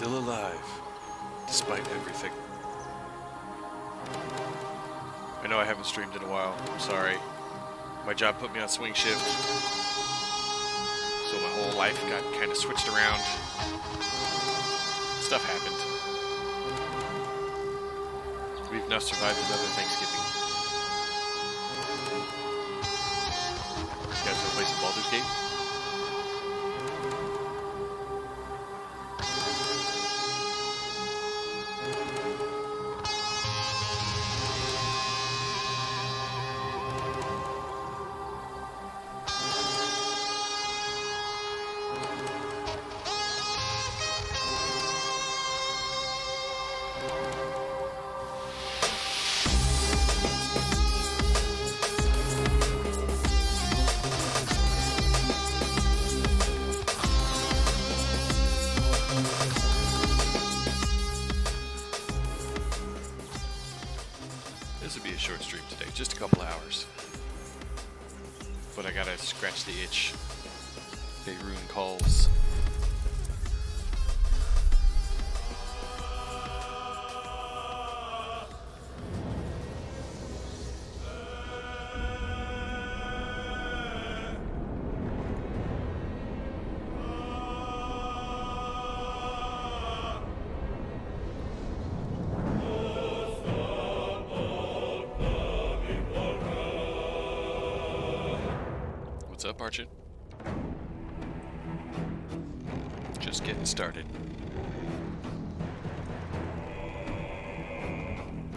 Still alive, despite everything. I know I haven't streamed in a while. I'm sorry. My job put me on swing shift. So my whole life got kind of switched around. Stuff happened. We've now survived another Thanksgiving. You guys want to play some Baldur's Gate? Up, Just getting started.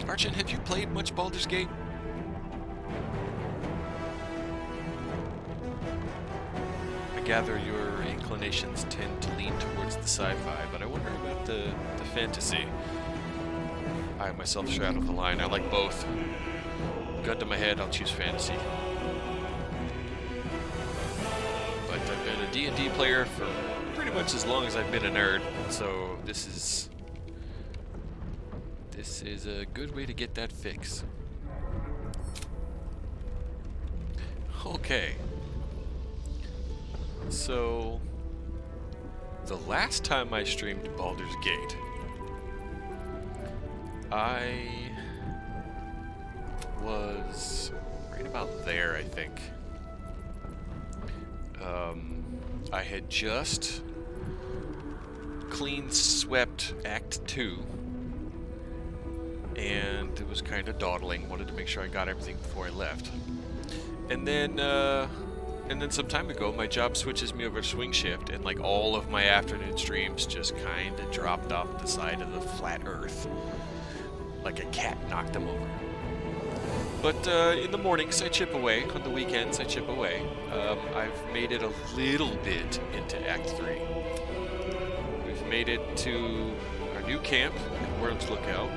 Archon, have you played much Baldur's Gate? I gather your inclinations tend to lean towards the sci-fi, but I wonder about the, the fantasy. I myself straddle the line. I like both. Gun to my head, I'll choose fantasy. D&D player for pretty much as long as I've been a nerd, so this is this is a good way to get that fix. Okay. So the last time I streamed Baldur's Gate, I was right about there, I think. Um, I had just clean swept Act 2, and it was kind of dawdling. Wanted to make sure I got everything before I left. And then, uh, and then some time ago, my job switches me over to swing shift, and like all of my afternoon streams just kind of dropped off the side of the flat Earth, like a cat knocked them over. But uh, in the mornings, I chip away. On the weekends, I chip away. Um, I've made it a little bit into Act 3. We've made it to our new camp at Wyrm's Lookout.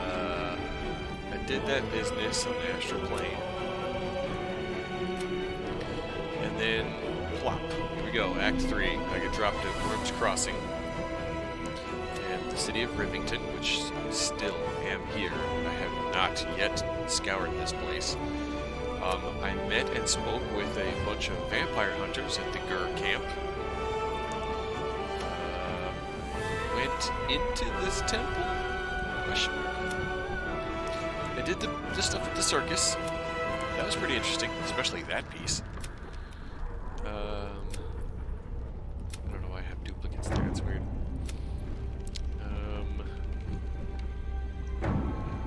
Uh, I did that business on the astral plane. And then, plop, here we go, Act 3. I get dropped at Wyrm's Crossing the city of Rivington, which still am here. I have not yet scoured this place. Um, I met and spoke with a bunch of vampire hunters at the Gur camp. Uh, went into this temple? Question mark. I did the, the stuff at the circus. That was pretty interesting, especially that piece. Um, I don't know why I have duplicates there, that's weird.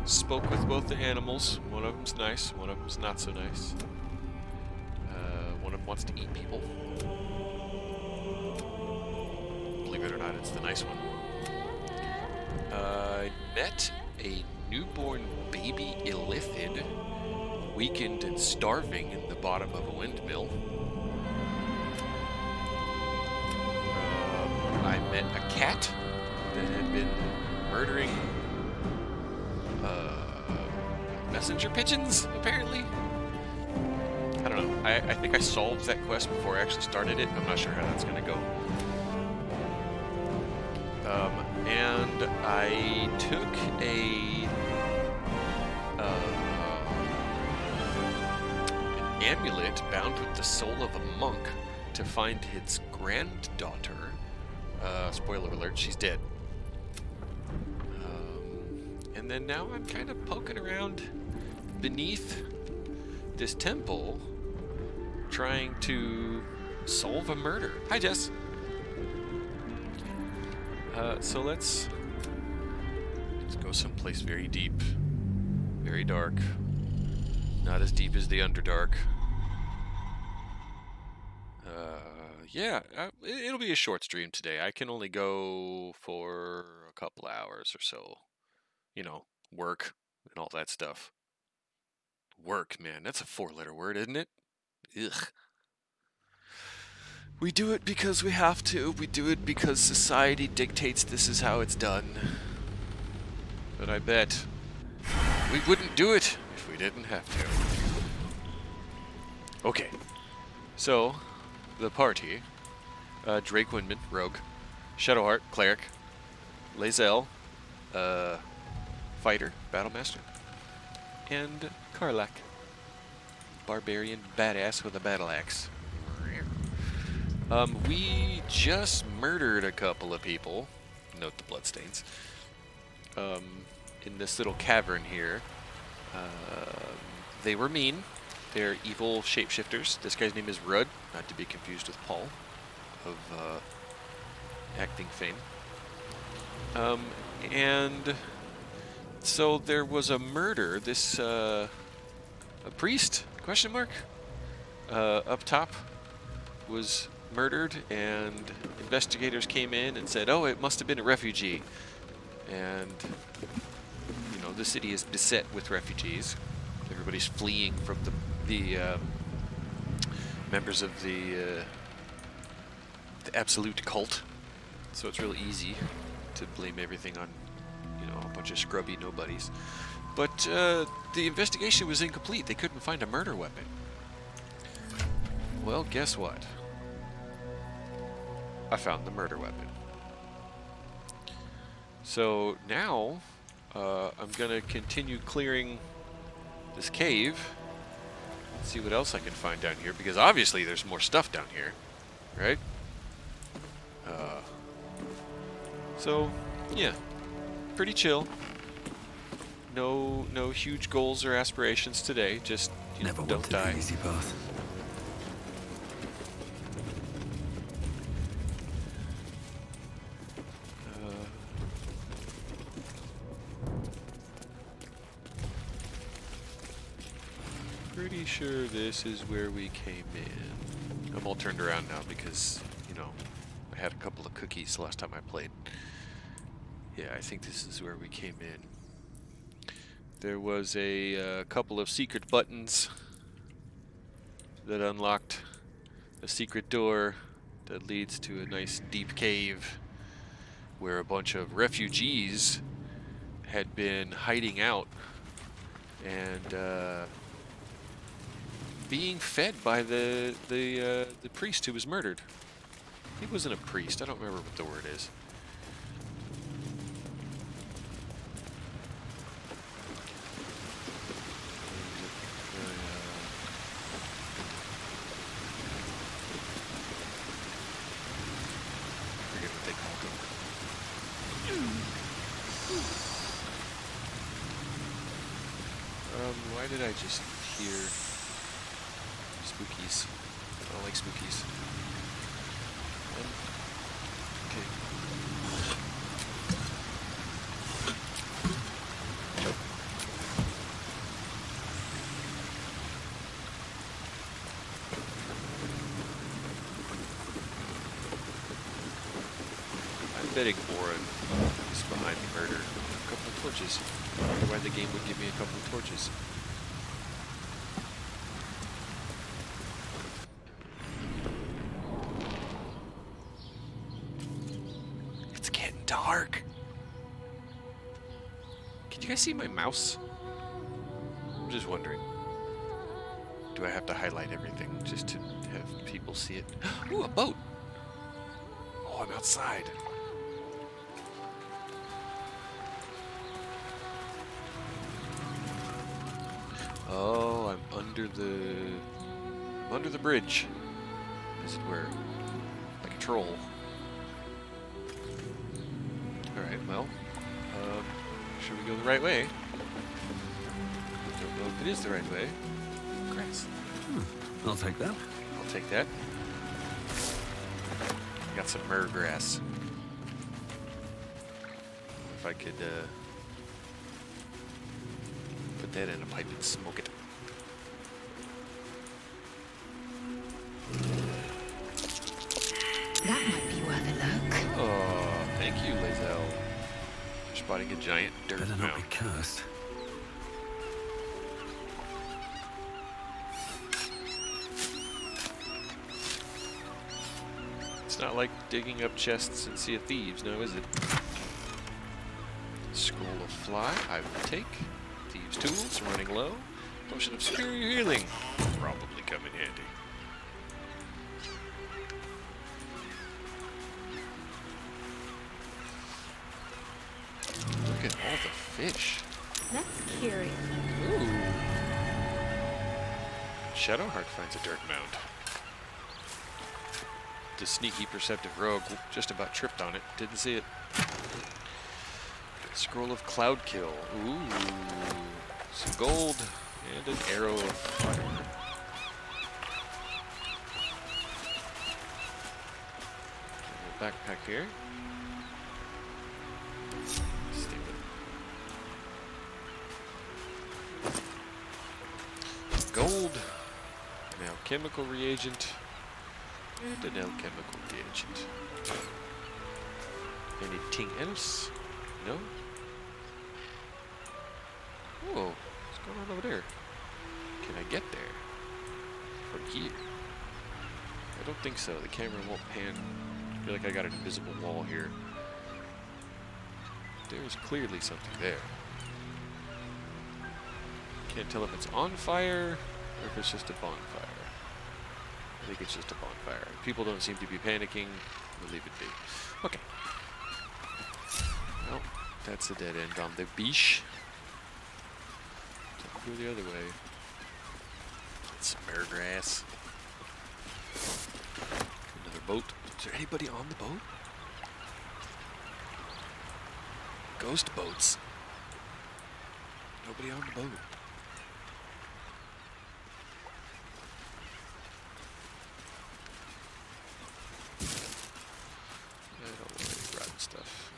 Spoke with both the animals. One of them's nice, one of them's not so nice. Uh, one of them wants to eat people. Believe it or not, it's the nice one. Uh, I met a newborn baby illithid, weakened and starving in the bottom of a windmill. Um, I met a cat that had been murdering messenger pigeons, apparently. I don't know. I, I think I solved that quest before I actually started it. I'm not sure how that's going to go. Um, and I took a uh, an amulet bound with the soul of a monk to find its granddaughter. Uh, spoiler alert, she's dead. Um, and then now I'm kind of poking around beneath this temple, trying to solve a murder. Hi, Jess. Uh, so let's let's go someplace very deep, very dark. Not as deep as the Underdark. Uh, yeah, uh, it- it'll be a short stream today. I can only go for a couple hours or so. You know, work and all that stuff. Work, man, that's a four-letter word, isn't it? Ugh. We do it because we have to. We do it because society dictates this is how it's done. But I bet we wouldn't do it if we didn't have to. Okay. So, the party uh, Drake Windman, Rogue, Shadowheart, Cleric, Lae'zel, uh, Fighter, Battlemaster, and Karlach, Barbarian Badass with a battle axe. Um, we just murdered a couple of people. Note the bloodstains. Um, in this little cavern here. Um they were mean. They're evil shapeshifters. This guy's name is Rudd, not to be confused with Paul of uh, acting fame. Um, and so there was a murder. This uh, a priest? Question mark. Uh, up top was murdered, and investigators came in and said, "Oh, it must have been a refugee." And you know, the city is beset with refugees. Everybody's fleeing from the the um, members of the uh, the absolute cult. So it's real easy to blame everything on know a bunch of scrubby nobodies. But uh, the investigation was incomplete. They couldn't find a murder weapon. Well, guess what? I found the murder weapon. So now uh, I'm gonna continue clearing this cave. See what else I can find down here, because obviously there's more stuff down here, right? Uh, so, yeah, pretty chill. No, no huge goals or aspirations today. Just you know, Never don't die. easy path. Uh, pretty sure this is where we came in. I'm all turned around now because, you know, I had a couple of cookies last time I played. Yeah, I think this is where we came in. There was a uh, couple of secret buttons that unlocked a secret door that leads to a nice deep cave where a bunch of refugees had been hiding out and uh, being fed by the the uh, the priest who was murdered. He wasn't a priest. I don't remember what the word is. forget what they called them. Um, why did I just hear spookies? I don't like spookies. Um, okay. I'm betting Warren is behind the murder. A couple of torches. I wonder why the game would give me a couple of torches. It's getting dark. Can you guys see my mouse? I'm just wondering. Do I have to highlight everything just to have people see it? Ooh, a boat! Oh, I'm outside. Oh, I'm under the I'm under the bridge, as it were, like a troll. Is the right way. Grass. Hmm, I'll take that. I'll take that. Got some myrrh grass. If I could uh, put that in a pipe and smoke it. That might be worth a look. Oh, thank you, Lae'zel. For spotting a giant dirt Better not be mound. cursed. It's not like digging up chests in Sea of Thieves, no, is it? Scroll of Fly, I will take. Thieves' Tools, running low. Potion of Superior Healing, probably come in handy. Look at all the fish. That's curious. Ooh. Shadowheart finds a dirt mound. The sneaky, perceptive rogue just about tripped on it. Didn't see it. Scroll of Cloud Kill. Ooh. Some gold and an arrow of fire. Backpack here. With Gold, Now chemical reagent, and an alchemical reagent. Anything else? No? Whoa, what's going on over there? Can I get there? From here? I don't think so. The camera won't pan. I feel like I got an invisible wall here. There's clearly something there. Can't tell if it's on fire or if it's just a bonfire. I think it's just a bonfire. People don't seem to be panicking. We'll leave it be. Okay. Well, that's a dead end on the beach. Go the other way. Some myrrh grass. Another boat. Is there anybody on the boat? Ghost boats. Nobody on the boat. I don't want any rotten stuff.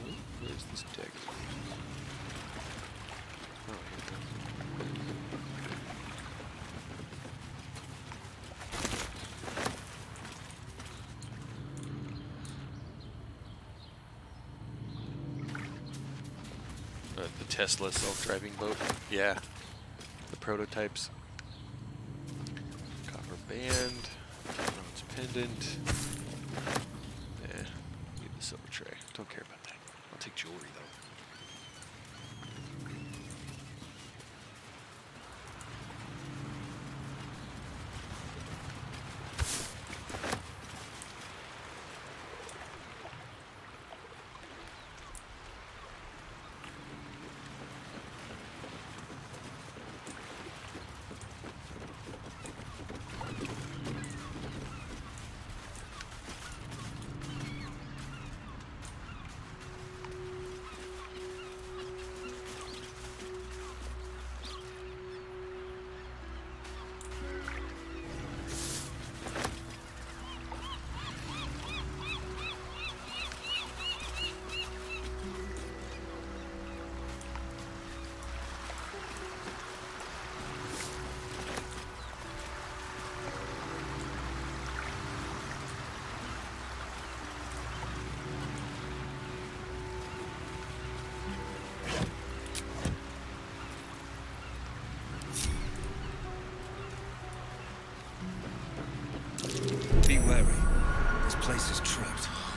Oh, Where's this deck? Oh, here it goes. Uh, the Tesla self-driving boat. Yeah. The prototypes. Copper band. Bronze pendant. Eh. Leave the silver tray. Don't care about that. I'll take jewelry though.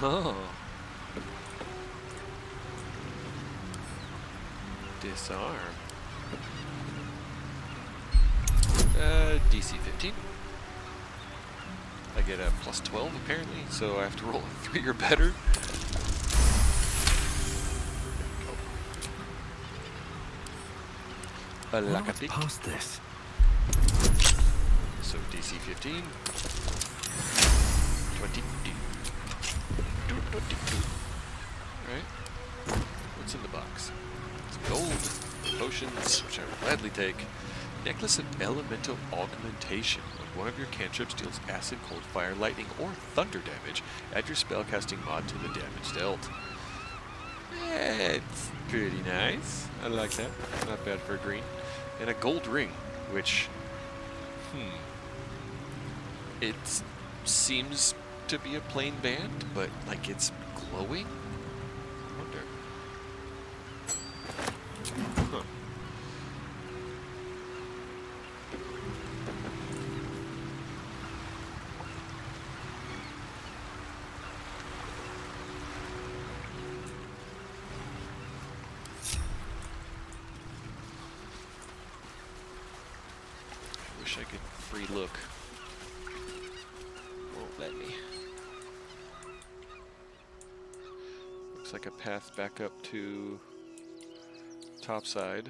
Oh. Disarm. Uh, DC 15. I get a plus 12 apparently, so I have to roll a 3 or better. A Wonder what's Lacatic. past this. So DC 15. Will gladly take. Necklace of Elemental Augmentation. When one of your cantrips deals acid, cold, fire, lightning, or thunder damage, add your spellcasting mod to the damage dealt. It's pretty nice. I like that. Not bad for a green. And a gold ring, which, hmm, it seems to be a plain band, but like it's glowing. Back up to topside.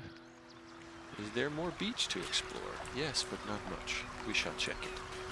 Is there more beach to explore? Yes, but not much. We shall check it.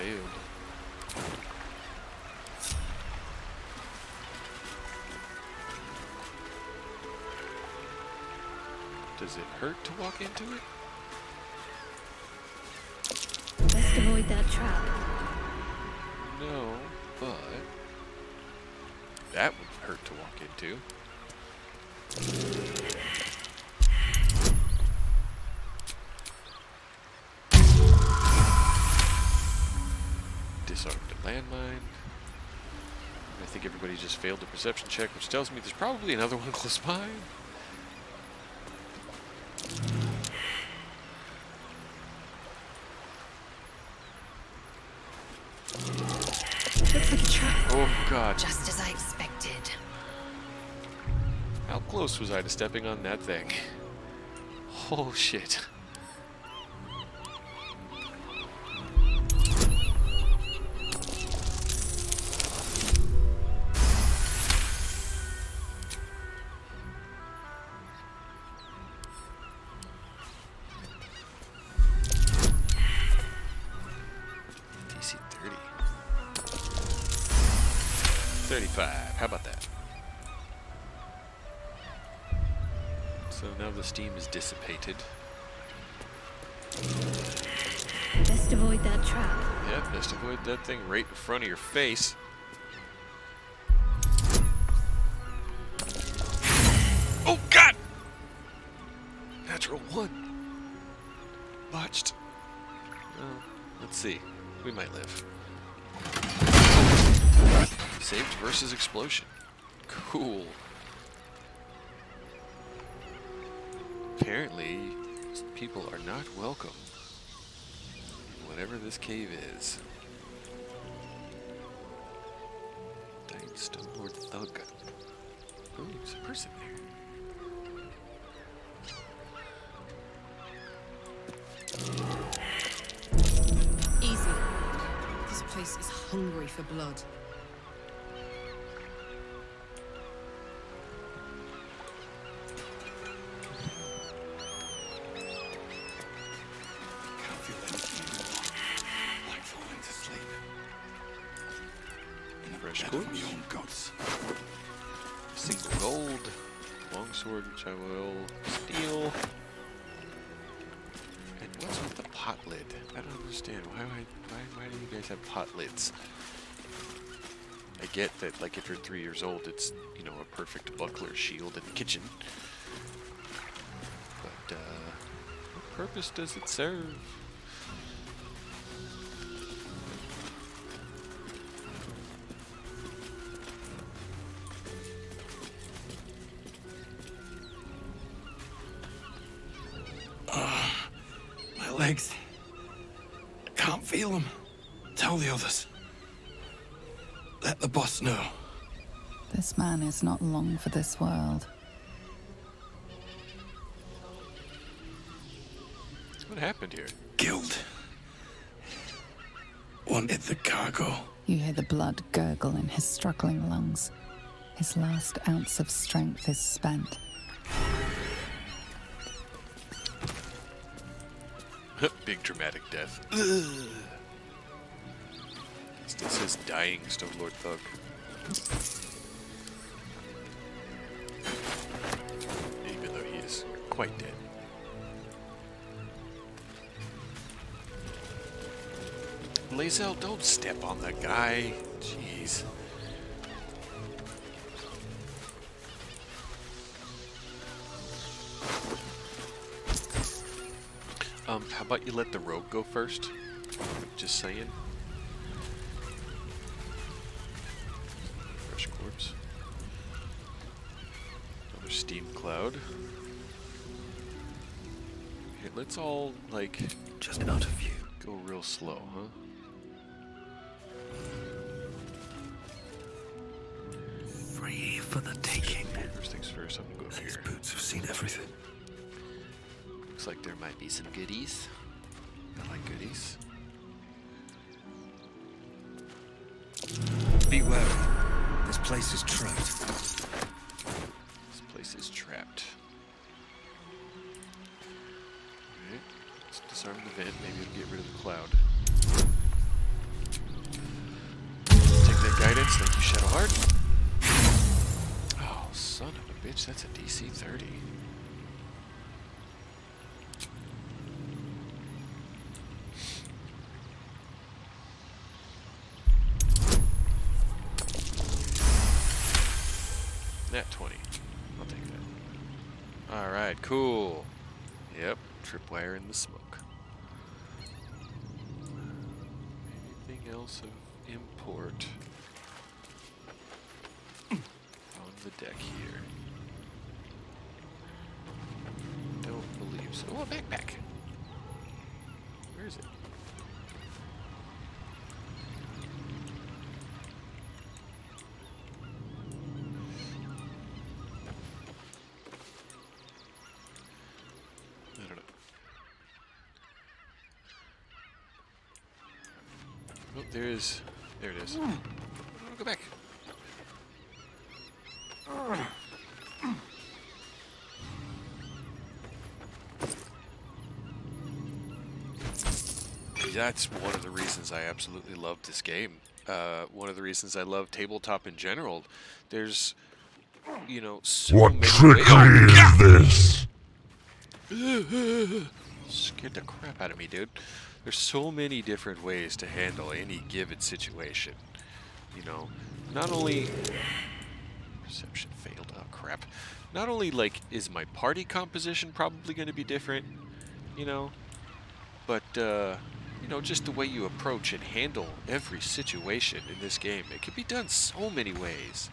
Failed. Does it hurt to walk into it? Best avoid that trap. No, but that would hurt to walk into. Disarmed a landmine. I think everybody just failed the perception check, which tells me there's probably another one close by. Looks like a trap. Oh god, Just as I expected. how close was I to stepping on that thing? Oh shit. That thing right in front of your face. Stone Lord Thug. Oh, there's a person there. Easy. This place is hungry for blood. Longsword, which I will steal. And what's with the pot lid? I don't understand. Why, why, why, why do you guys have pot lids? I get that, like, if you're three years old, it's, you know, a perfect buckler shield in the kitchen. But, uh, what purpose does it serve? Legs. I can't feel them. Tell the others. Let the boss know. This man is not long for this world. What happened here? Guild. Wanted the cargo. You hear the blood gurgle in his struggling lungs. His last ounce of strength is spent. Big dramatic death. Still says dying Stone Lord Thug. Even though he is quite dead. Lae'zel, don't step on the guy. Jeez. About you let the rogue go first? Just saying. Fresh corpse. Another steam cloud. Okay, let's all, like, Just out of view. go real slow, huh? Nat 20. I'll take that. Alright, cool. Yep, tripwire in the smoke. There is. There it is. Oh, go back. That's one of the reasons I absolutely love this game. Uh, one of the reasons I love tabletop in general. There's, you know, so What many trickery is this? Scared the crap out of me, dude. There's so many different ways to handle any given situation. You know, not only perception failed. Oh crap. Not only like is my party composition probably going to be different, you know, but uh, you know just the way you approach and handle every situation in this game. It can be done so many ways.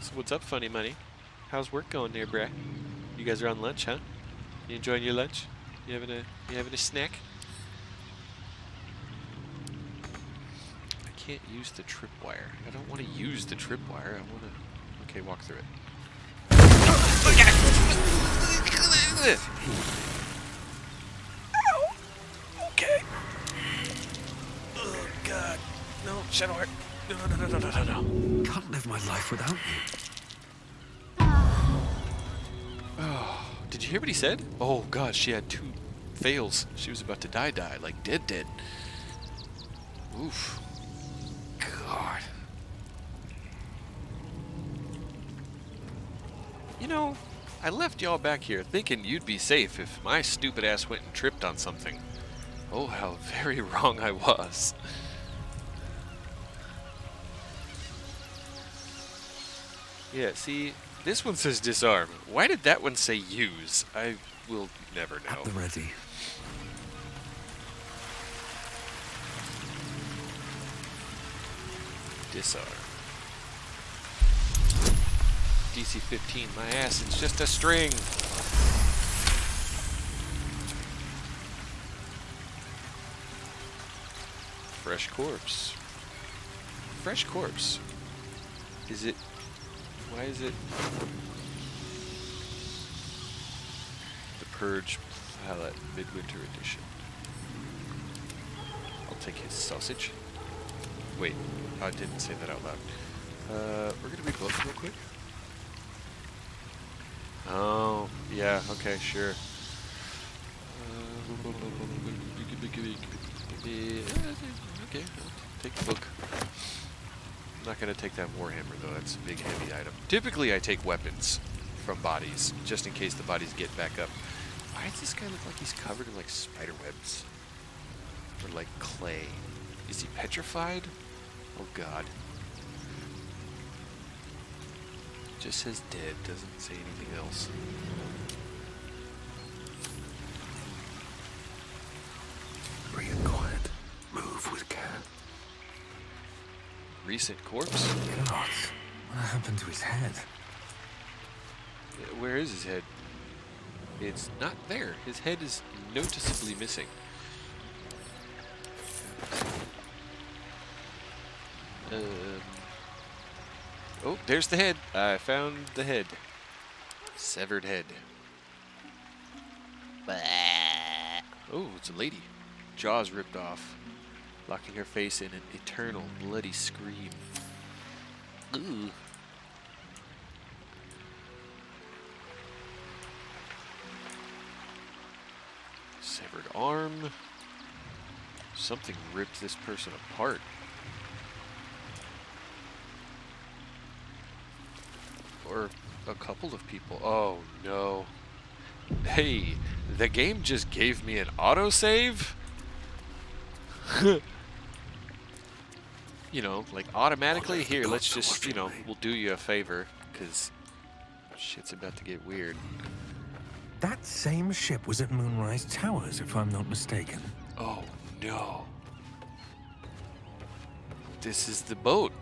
So what's up, funny money? How's work going there, bruh? You guys are on lunch, huh? You enjoying your lunch? You having a you having a snack? I can't use the tripwire. I don't want to use the tripwire. I want to. Okay, walk through it. Okay. Oh God! No, Shadowheart. No, no, no, no, no, no, no. Can't live my life without you. Oh. Did you hear what he said? Oh god, she had two fails. She was about to die die, like dead dead. Oof. God. You know, I left y'all back here thinking you'd be safe if my stupid ass went and tripped on something. Oh, how very wrong I was. Yeah, see, this one says disarm. Why did that one say use? I will never know. At the ready. Disarm. DC 15, my ass, it's just a string. Fresh corpse. Fresh corpse. Is it. Why is it. The Purge palette midwinter edition. I'll take his sausage. Wait, I didn't say that out loud. Uh, we're gonna read books real quick. Oh, yeah, okay, sure. Uh, okay, I'll take the book. I'm not gonna take that warhammer though. That's a big, heavy item. Typically, I take weapons from bodies, just in case the bodies get back up. Why does this guy look like he's covered in like spider webs or like clay? Is he petrified? Oh God. Just says dead, doesn't say anything else. Bring it quiet. Move with care. Recent corpse? God, what happened to his head? Where is his head? It's not there. His head is noticeably missing. Um, oh, there's the head. I found the head. Severed head. Oh, it's a lady. Jaws ripped off, locking her face in an eternal bloody scream. Ooh. Severed arm. Something ripped this person apart. Or a couple of people. Oh no. Hey, the game just gave me an autosave? you know, like automatically, here, let's just, you know, we'll do you a favor, because shit's about to get weird. That same ship was at Moonrise Towers, if I'm not mistaken. Oh no. This is the boat.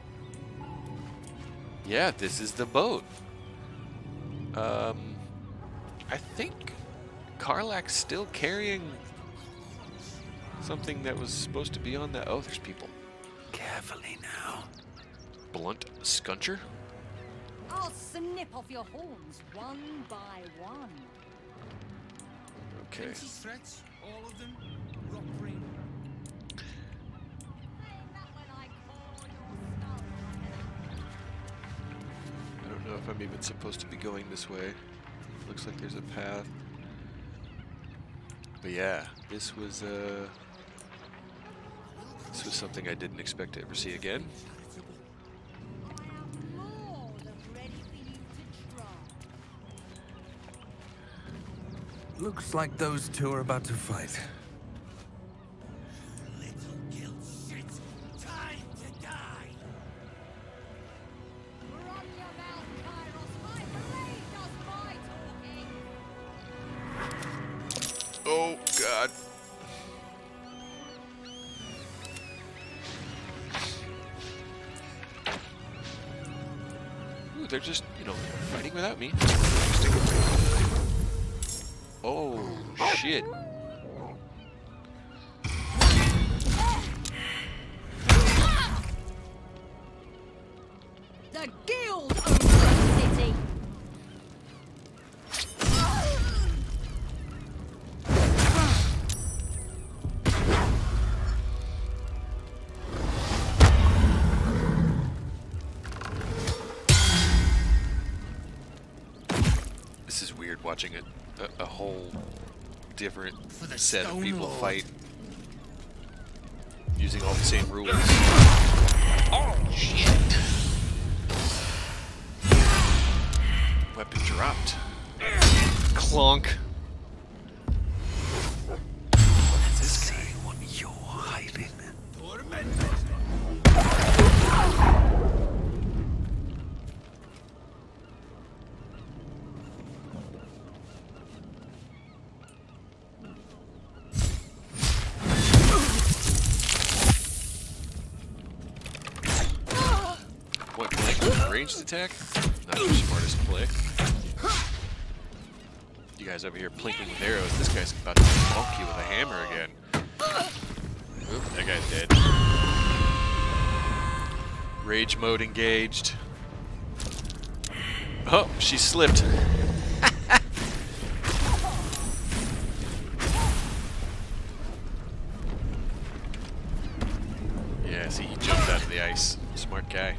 Yeah, this is the boat. Um, I think Karlach's still carrying something that was supposed to be on the. Oh, there's people. Carefully now. Blunt scuncher? I'll snip off your horns one by one. Okay. threats, all of them? Rock I'm even supposed to be going this way. Looks like there's a path. But yeah, this was uh this was something I didn't expect to ever see again. Looks like those two are about to fight. Set of people fight ranged attack? Not your smartest play. You guys over here plinking with arrows. This guy's about to bonk you with a hammer again. Oop, that guy's dead. Rage mode engaged. Oh, she slipped. yeah, see, he jumped out of the ice. Smart guy.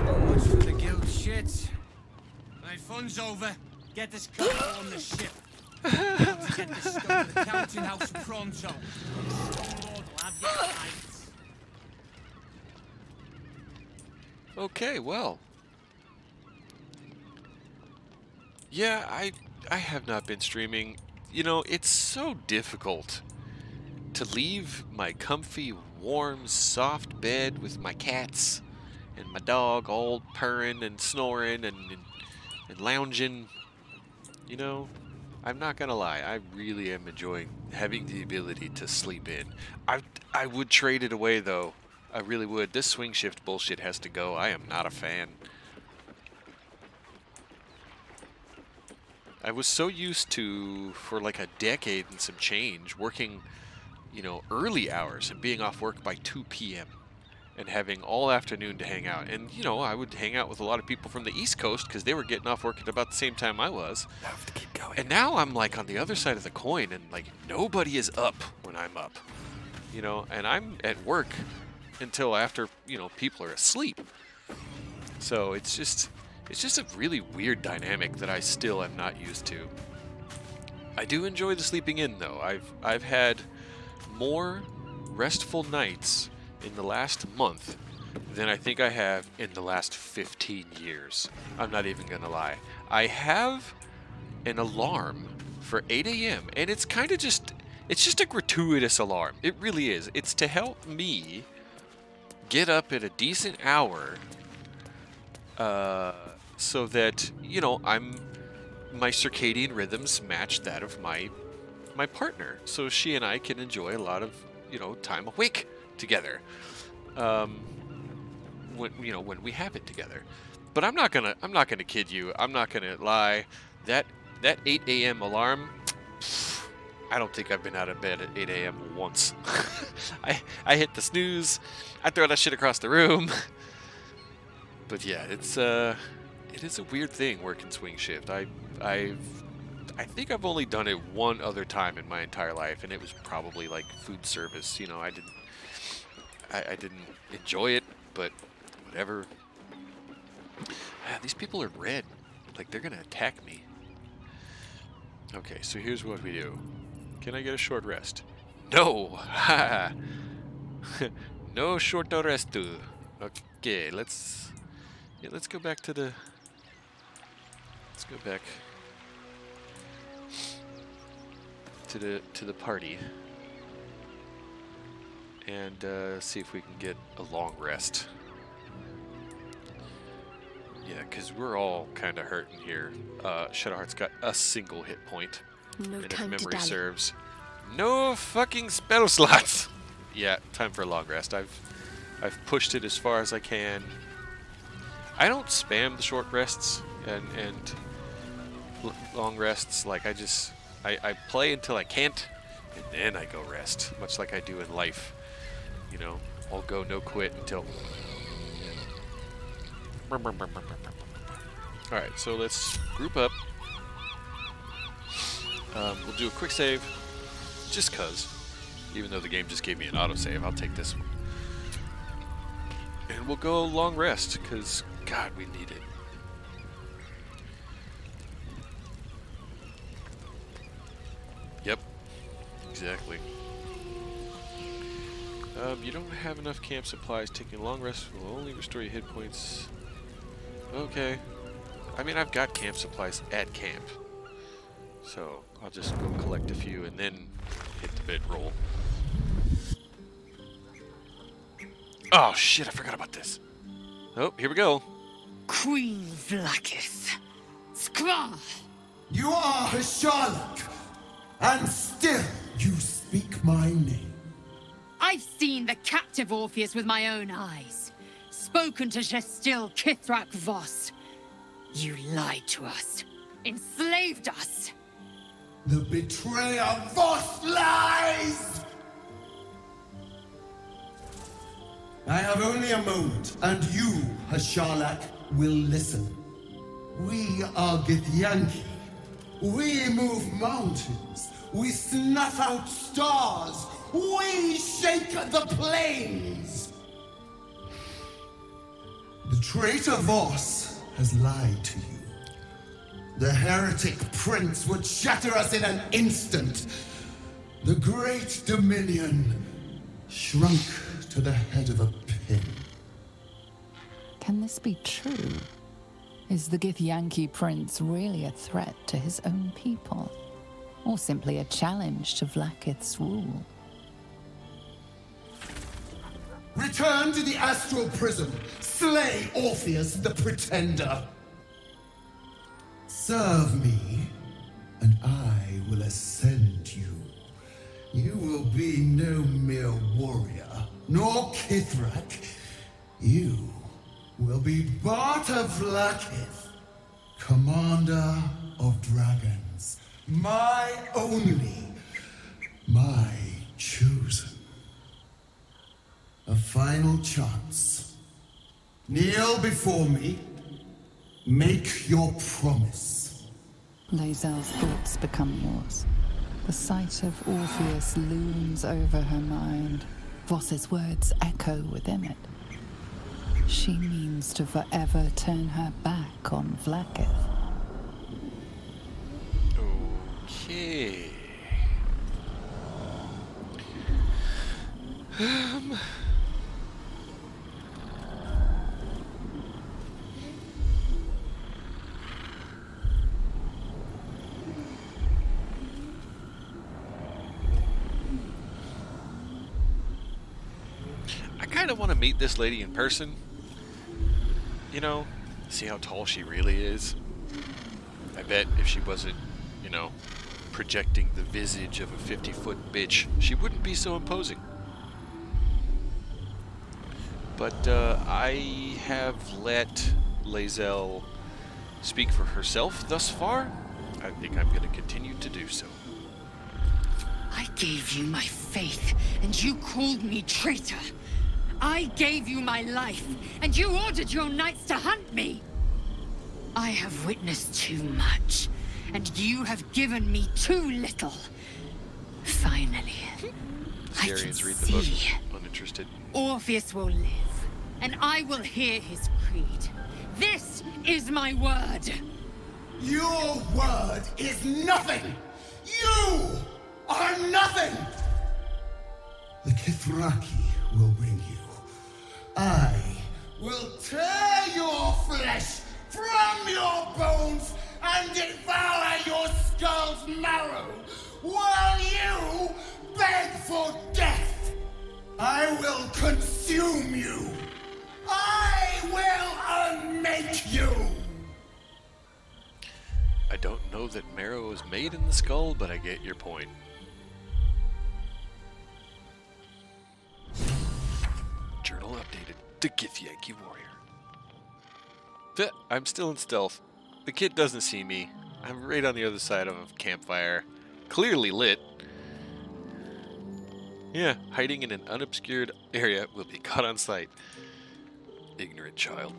So much for the guild shit. Right, fun's over. Get this couple on the ship. Got to get this stuff to the counting house pronto. Lord will have your rights. Okay, well. Yeah, I I have not been streaming. You know, it's so difficult to leave my comfy, warm, soft bed with my cats and my dog all purring and snoring and, and, and lounging. You know, I'm not gonna lie, I really am enjoying having the ability to sleep in. I I would trade it away though. I really would. This swing shift bullshit has to go. I am not a fan. I was so used to, for like a decade and some change, working, you know, early hours and being off work by 2 p.m. and having all afternoon to hang out. And, you know, I would hang out with a lot of people from the East Coast because they were getting off work at about the same time I was. Have to keep going. And now I'm like on the other side of the coin, and like nobody is up when I'm up, you know, and I'm at work until after you know people are asleep. So it's just it's just a really weird dynamic that I still am not used to. I do enjoy the sleeping in though. I've I've had more restful nights in the last month than I think I have in the last 15 years. I'm not even gonna lie. I have an alarm for 8 a.m. and it's kind of just it's just a gratuitous alarm. It really is. It's to help me get up at a decent hour uh, so that you know I'm my circadian rhythms match that of my my partner. So she and I can enjoy a lot of you know time awake together um, when you know when we have it together. But I'm not gonna I'm not gonna kid you. I'm not gonna lie. That that 8 a.m. alarm I don't think I've been out of bed at 8 a.m. once. I I hit the snooze, I throw that shit across the room. But yeah, it's uh, it is a weird thing working swing shift. I I've I think I've only done it one other time in my entire life, and it was probably like food service. You know, I didn't I, I didn't enjoy it, but whatever. Ah, these people are red, like they're gonna attack me. Okay, so here's what we do. Can I get a short rest? No! No short rest. Okay, let's yeah, let's go back to the let's go back to the to the party and uh, see if we can get a long rest. Yeah, because we're all kind of hurting here. Uh, Shadowheart's got a single hit point. No and if time to memory dally. serves, no fucking spell slots. yeah, time for a long rest. I've I've pushed it as far as I can. I don't spam the short rests and and long rests. Like I just I, I play until I can't, and then I go rest, much like I do in life. You know, I'll go no quit until. All right, so let's group up. Um, we'll do a quick save, just cause. Even though the game just gave me an autosave, I'll take this one. And we'll go long rest, cause God, we need it. Yep, exactly. Um, you don't have enough camp supplies. Taking a long rest will only restore your hit points. Okay. I mean, I've got camp supplies at camp. So, I'll just go collect a few and then hit the bedroll. Oh, shit, I forgot about this. Oh, here we go. Queen Vlaakith. Skra! You are Hashalak, and still you speak my name. I've seen the captive Orpheus with my own eyes. Spoken to Gestil Kithrak Voss. You lied to us. Enslaved us. The betrayer Voss lies! I have only a moment, and you, Hashalak, will listen. We are Githyanki. We move mountains. We snuff out stars. We shake the plains. The traitor Voss has lied to you. The heretic prince would shatter us in an instant. The great dominion shrunk to the head of a pin. Can this be true? Is the Githyanki prince really a threat to his own people? Or simply a challenge to Vlaakith's rule? Return to the astral prism. Slay Orpheus the pretender. Serve me, and I will ascend you. You will be no mere warrior, nor Kithrak. You will be Barta Vlaakith, commander of dragons. My only, my chosen. A final chance. Kneel before me. Make your promise. Lae'zel's thoughts become yours. The sight of Orpheus looms over her mind. Voss's words echo within it. She means to forever turn her back on Vlaakith. Okay. Um. I kind of want to meet this lady in person. You know, see how tall she really is. I bet if she wasn't, you know, projecting the visage of a 50 foot bitch, she wouldn't be so imposing. But uh, I have let Lae'zel speak for herself thus far. I think I'm going to continue to do so. I gave you my faith, and you called me traitor. I gave you my life, and you ordered your knights to hunt me. I have witnessed too much, and you have given me too little. Finally, I can read the book. see Uninterested. Orpheus will live, and I will hear his creed. This is my word. Your word is nothing! You are nothing! The Kithraki will bring you. I will tear your flesh from your bones and devour your skull's marrow while you beg for death. I will consume you. I will unmake you. I don't know that marrow is made in the skull, but I get your point. Journal updated. The Githyanki Warrior. Th- I'm still in stealth. The kid doesn't see me. I'm right on the other side of a campfire. Clearly lit. Yeah, hiding in an unobscured area will be caught on sight. Ignorant child.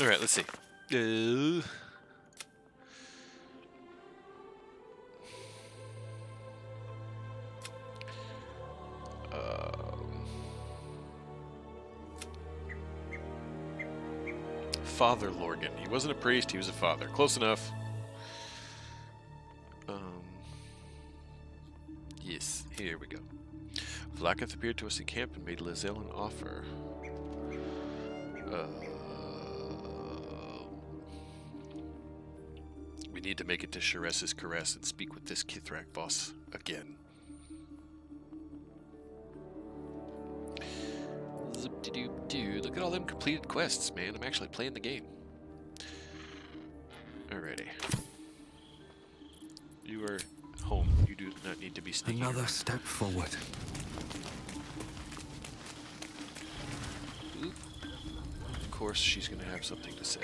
Alright, let's see. Uh, Um, Father Lorgan. He wasn't a priest, he was a father. Close enough. Um, yes, here we go. Vlaakith appeared to us in camp and made Lae'zel an offer. Uh, we need to make it to Sharess's Caress and speak with this Kithrak boss again. All them completed quests, man. I'm actually playing the game. Alrighty. You are home. You do not need to be sneaking. Another around. step forward. Oop. Of course, she's going to have something to say.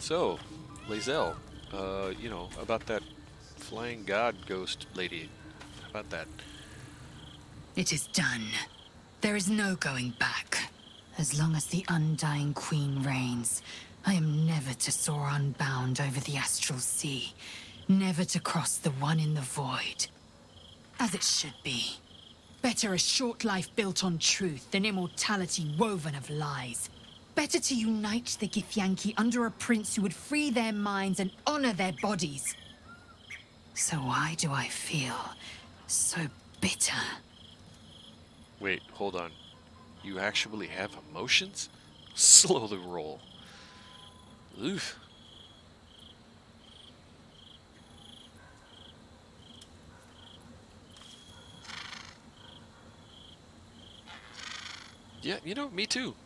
So, Lae'zel, uh, you know, about that flying god ghost lady. How about that? It is done. There is no going back. As long as the Undying Queen reigns, I am never to soar unbound over the astral sea. Never to cross the one in the void. As it should be. Better a short life built on truth than immortality woven of lies. Better to unite the Githyanki under a prince who would free their minds and honor their bodies. So why do I feel so bitter? Wait, hold on. You actually have emotions? Slow the roll. Oof. Yeah, you know, me too.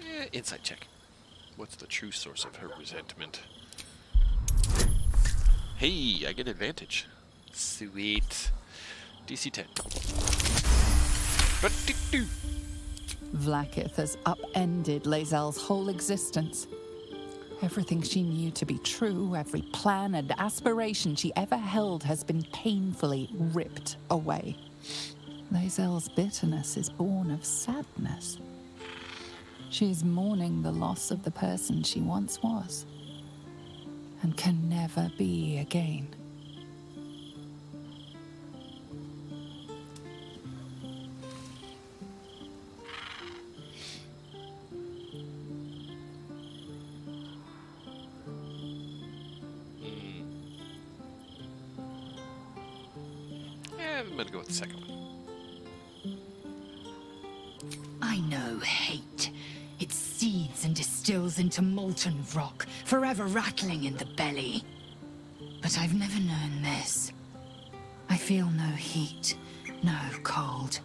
Eh, insight check. What's the true source of her resentment? Hey, I get advantage. Sweet. DC 10. Ba-do-do. Vlaakith has upended Lae'zel's whole existence. Everything she knew to be true, every plan and aspiration she ever held has been painfully ripped away. Lae'zel's bitterness is born of sadness. She is mourning the loss of the person she once was and can never be again. Molten rock, forever rattling in the belly. But I've never known this. I feel no heat, no cold.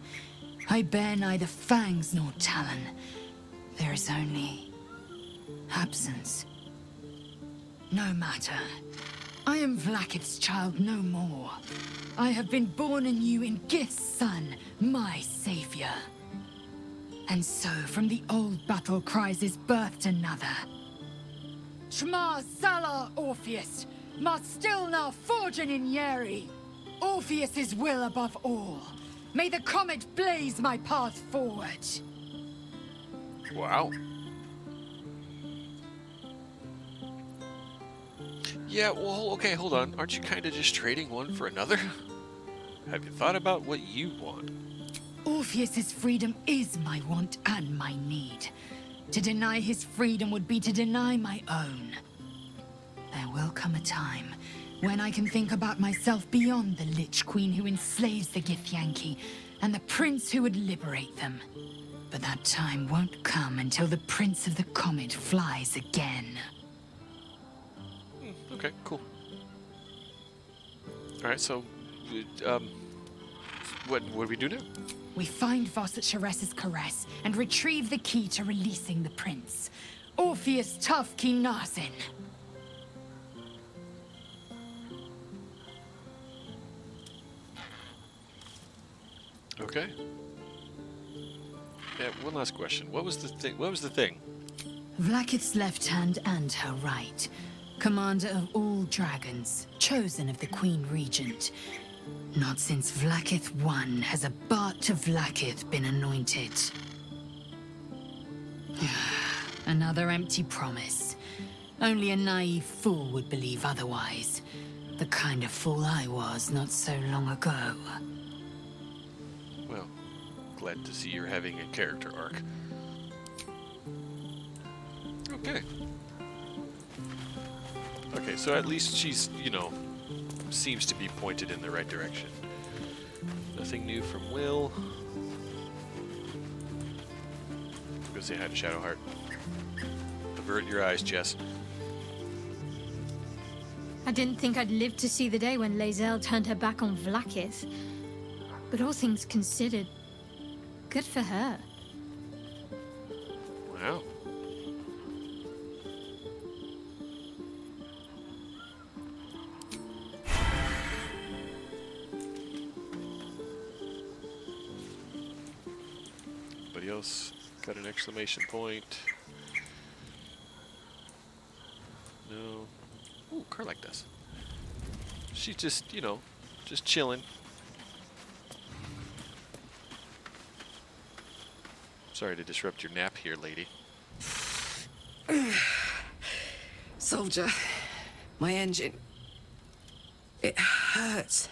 I bear neither fangs nor talon. There is only absence. No matter. I am Vlaakith's child no more. I have been born anew in Gith's son, my savior. And so, from the old battle cries is birthed another. Shema Salah Orpheus, Stilna Forgin in Yeri. Orpheus's will above all. May the comet blaze my path forward. Wow. Yeah, well, okay, hold on. Aren't you kind of just trading one for another? Have you thought about what you want? Orpheus's freedom is my want and my need. To deny his freedom would be to deny my own. There will come a time when I can think about myself beyond the Lich Queen who enslaves the Githyanki and the prince who would liberate them. But that time won't come until the Prince of the Comet flies again. Okay, cool. Alright, so, um, what, what do we do now? We find Voss at Sharess's Caress and retrieve the key to releasing the prince. Orpheus Tough Kinazin. Okay. Yeah, one last question. What was the thing? What was the thing? Vlaakith's left hand and her right. Commander of all dragons, chosen of the Queen Regent. Not since Vlaakith I has a Bart to Vlaakith been anointed. Another empty promise. Only a naive fool would believe otherwise. The kind of fool I was not so long ago. Well, glad to see you're having a character arc. Okay. Okay, so at least she's, you know, seems to be pointed in the right direction. Nothing new from Will. Go say hi to Shadowheart. Avert your eyes, Jess. I didn't think I'd live to see the day when Lae'zel turned her back on Vlaakith. But all things considered, good for her. Wow. Else got an exclamation point? No. Ooh, car like this. She's just, you know, just chilling. Sorry to disrupt your nap here, lady. Soldier, my engine. It hurts.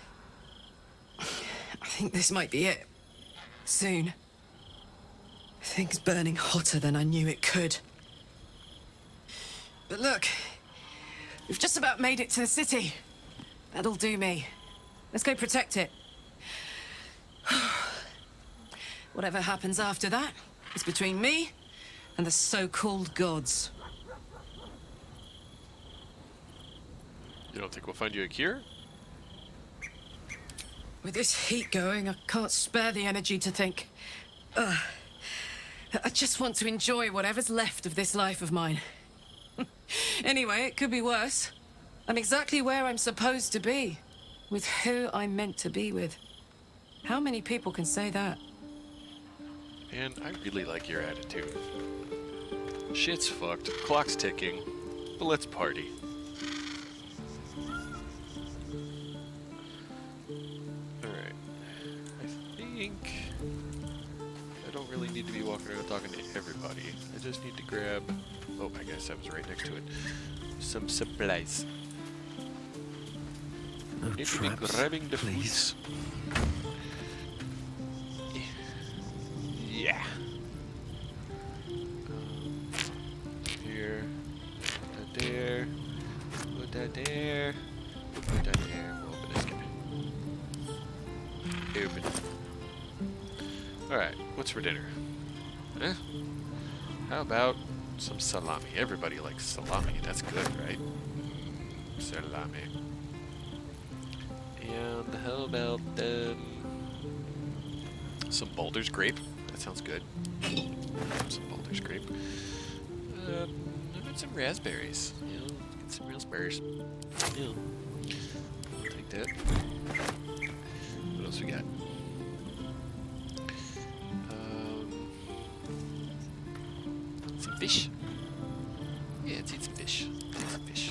I think this might be it. Soon. Things burning hotter than I knew it could. But look, we've just about made it to the city. That'll do me. Let's go protect it. Whatever happens after that is between me and the so-called gods. You don't think we'll find you a cure? With this heat going, I can't spare the energy to think. Ugh. I just want to enjoy whatever's left of this life of mine. anyway, it could be worse. I'm exactly where I'm supposed to be. With who I'm meant to be with. How many people can say that? And I really like your attitude. Shit's fucked, clock's ticking, but let's party. Alright. I think really need to be walking around talking to everybody. I just need to grab oh I guess I was right next to it. Some supplies. No Need to be traps, grabbing the please. foods. Yeah. Um, here. Put that there. Put that there. Put that there. We'll open this guy. Open. Alright, what's for dinner? Eh? How about some salami? Everybody likes salami. That's good, right? Salami. And how about some Boulder's grape? That sounds good. Some Boulder's grape. Uh, about some raspberries? You know, get some raspberries. Yeah. I'll take that. What else we got? Fish. Yeah, let's eat some fish. Cabbage.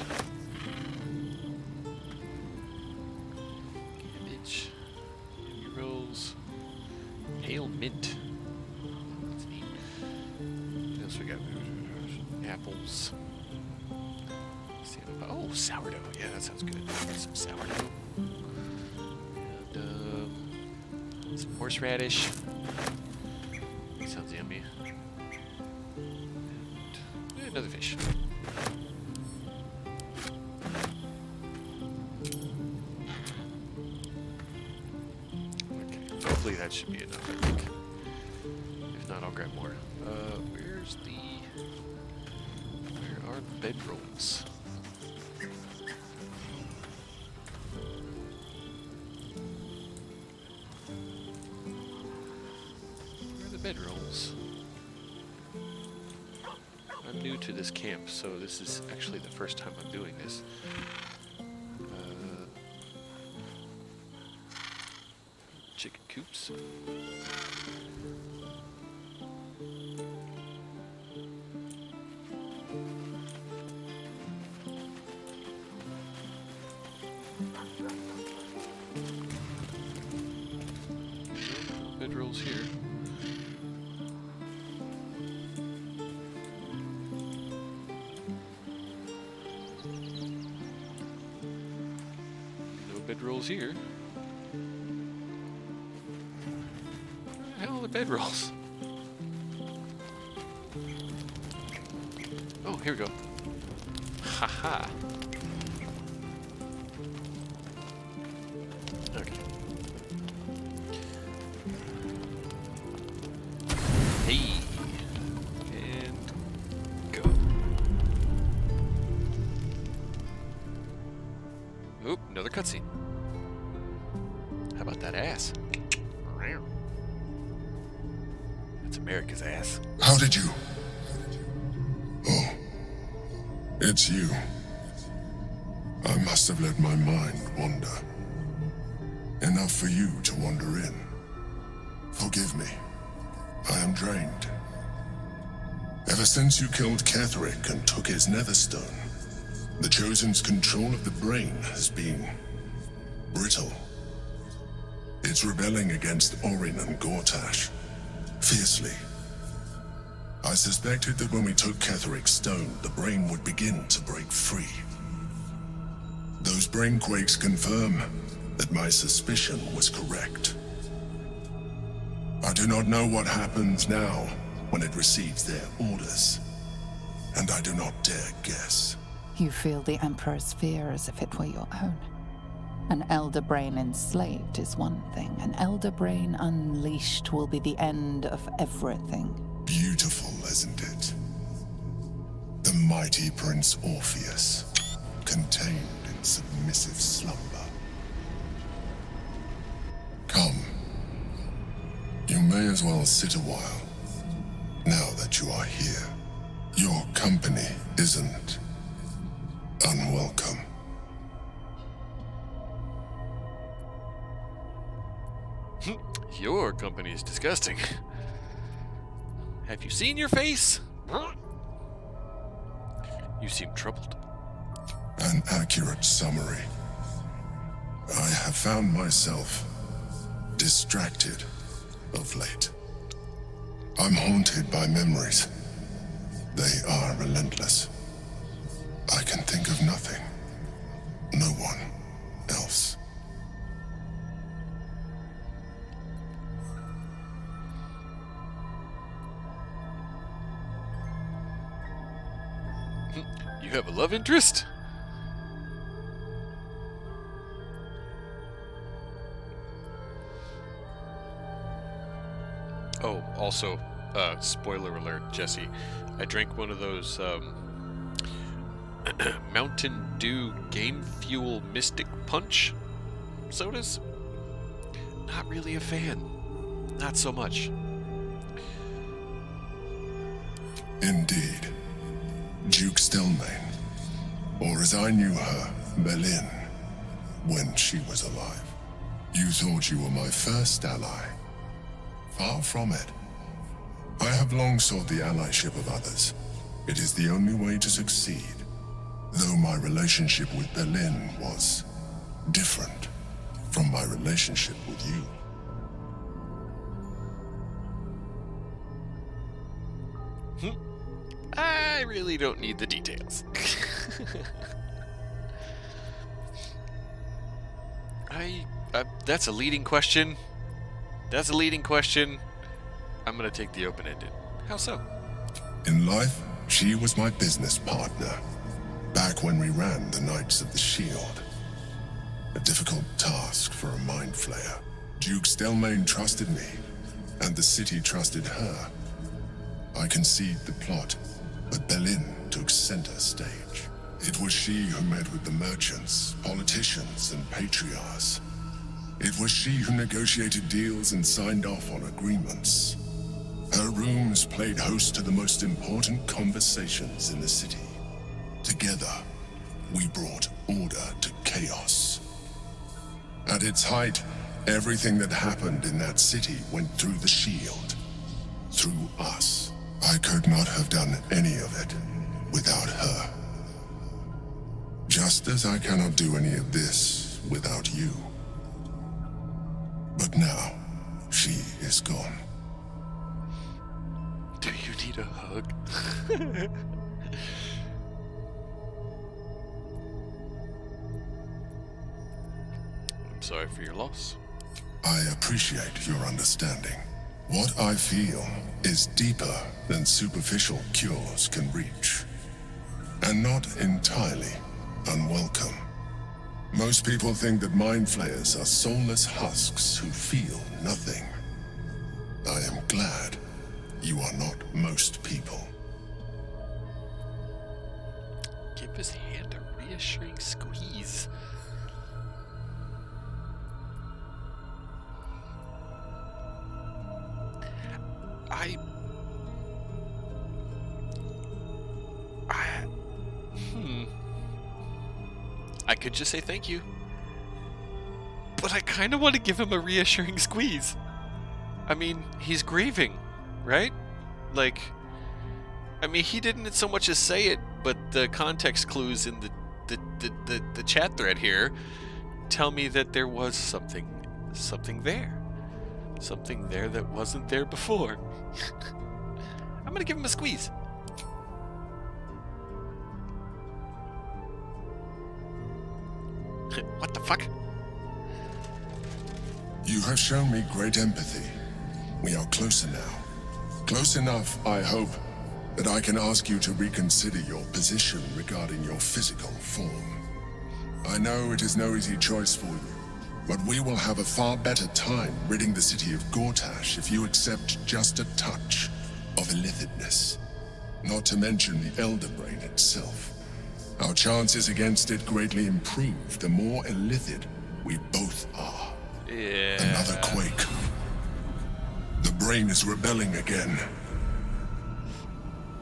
Yummy rolls. Pale mint. That's neat. What else we got? Apples. Oh, sourdough. Yeah, that sounds good. Some sourdough. And, um, some horseradish. That sounds yummy. Another fish. Okay, hopefully that should be enough, I think. If not, I'll grab more. Uh, where's the... Where are the bedrolls? To this camp, so this is actually the first time I'm doing this. Uh, chicken coops. Bedrolls here. Here. Hell are the bedrolls. Oh, here we go. Haha. Okay. How did you? Oh, it's you. I must have let my mind wander. Enough for you to wander in. Forgive me. I am drained. Ever since you killed Ketheric and took his netherstone, the Chosen's control of the brain has been brittle. It's rebelling against Orin and Gortash, fiercely. I suspected that when we took Ketheric's stone, the brain would begin to break free. Those brain quakes confirm that my suspicion was correct. I do not know what happens now when it receives their orders, and I do not dare guess. You feel the Emperor's fear as if it were your own. An Elder Brain enslaved is one thing. An Elder Brain unleashed will be the end of everything. Beautiful, isn't it? The mighty Prince Orpheus, contained in submissive slumber. Come. You may as well sit a while, now that you are here. Your company isn't unwelcome. Your company is disgusting. Have you seen your face? You seem troubled. An accurate summary. I have found myself distracted of late. I'm haunted by memories. They are relentless. I can think of nothing. No one You have a love interest? Oh, also, uh, spoiler alert, Jesse. I drank one of those um, Mountain Dew Game Fuel Mystic Punch sodas. Not really a fan. Not so much. Indeed. Duke Stelmane. Or as I knew her, Belynne, when she was alive. You thought you were my first ally. Far from it. I have long sought the allyship of others. It is the only way to succeed. Though my relationship with Belynne was different from my relationship with you. Hmm. I really don't need the details. I, uh, that's a leading question. That's a leading question. I'm gonna take the open-ended. How so? In life, she was my business partner. Back when we ran the Knights of the Shield. A difficult task for a mind flayer. Duke Stelmane trusted me, and the city trusted her. I conceived the plot, but Belynne took center stage. It was she who met with the merchants, politicians, and patriarchs. It was she who negotiated deals and signed off on agreements. Her rooms played host to the most important conversations in the city. Together, we brought order to chaos. At its height, everything that happened in that city went through the shield. Through us. I could not have done any of it without her. Just as I cannot do any of this without you. But now, she is gone. Do you need a hug? I'm sorry for your loss. I appreciate your understanding. What I feel is deeper than superficial cures can reach, and not entirely unwelcome. Most people think that mind flayers are soulless husks who feel nothing. I am glad you are not most people. Give his hand a reassuring squeeze. I. I. Hmm. I could just say thank you. But I kind of want to give him a reassuring squeeze. I mean, he's grieving, right? Like, I mean, he didn't so much as say it, but the context clues in the the, the, the, the chat thread here tell me that there was something something there. Something there that wasn't there before. I'm gonna give him a squeeze. What the fuck? You have shown me great empathy. We are closer now. Close enough, I hope, that I can ask you to reconsider your position regarding your physical form. I know it is no easy choice for you, but we will have a far better time ridding the city of Gortash if you accept just a touch of illithidness. Not to mention the Elder Brain itself. Our chances against it greatly improve the more illithid we both are. Yeah. Another quake. The brain is rebelling again.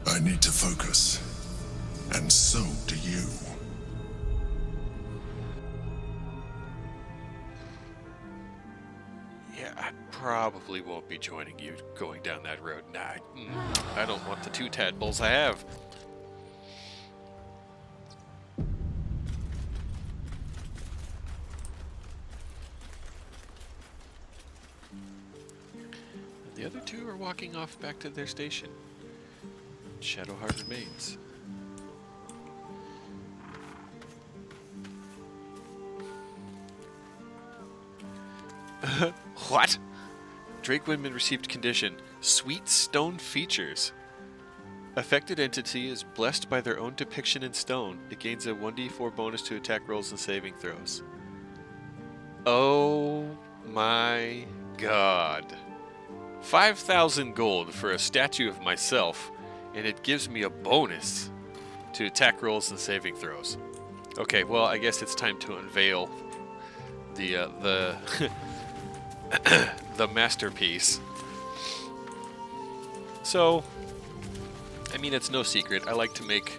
I need to focus. And so do you. Yeah, I probably won't be joining you going down that road. Nah, I, I don't want the two tadpoles I have. Walking off back to their station. Shadowheart remains. what? Drake Windman received condition Sweet Stone Features. Affected entity is blessed by their own depiction in stone. It gains a 1d4 bonus to attack rolls and saving throws. Oh my god. 5,000 gold for a statue of myself, and it gives me a bonus to attack rolls and saving throws. Okay, well, I guess it's time to unveil the uh, the the masterpiece. So, I mean, it's no secret. I like to make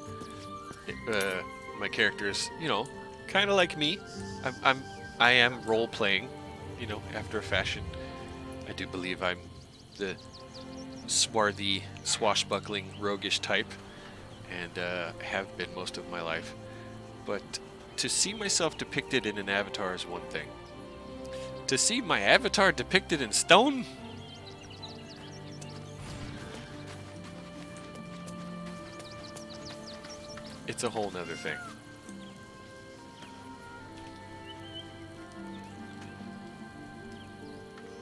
uh, my characters, you know, kind of like me. I'm, I'm I am role playing, you know, after a fashion. I do believe I'm the swarthy, swashbuckling, roguish type, and uh, have been most of my life. But to see myself depicted in an avatar is one thing. To see my avatar depicted in stone? It's a whole nother thing.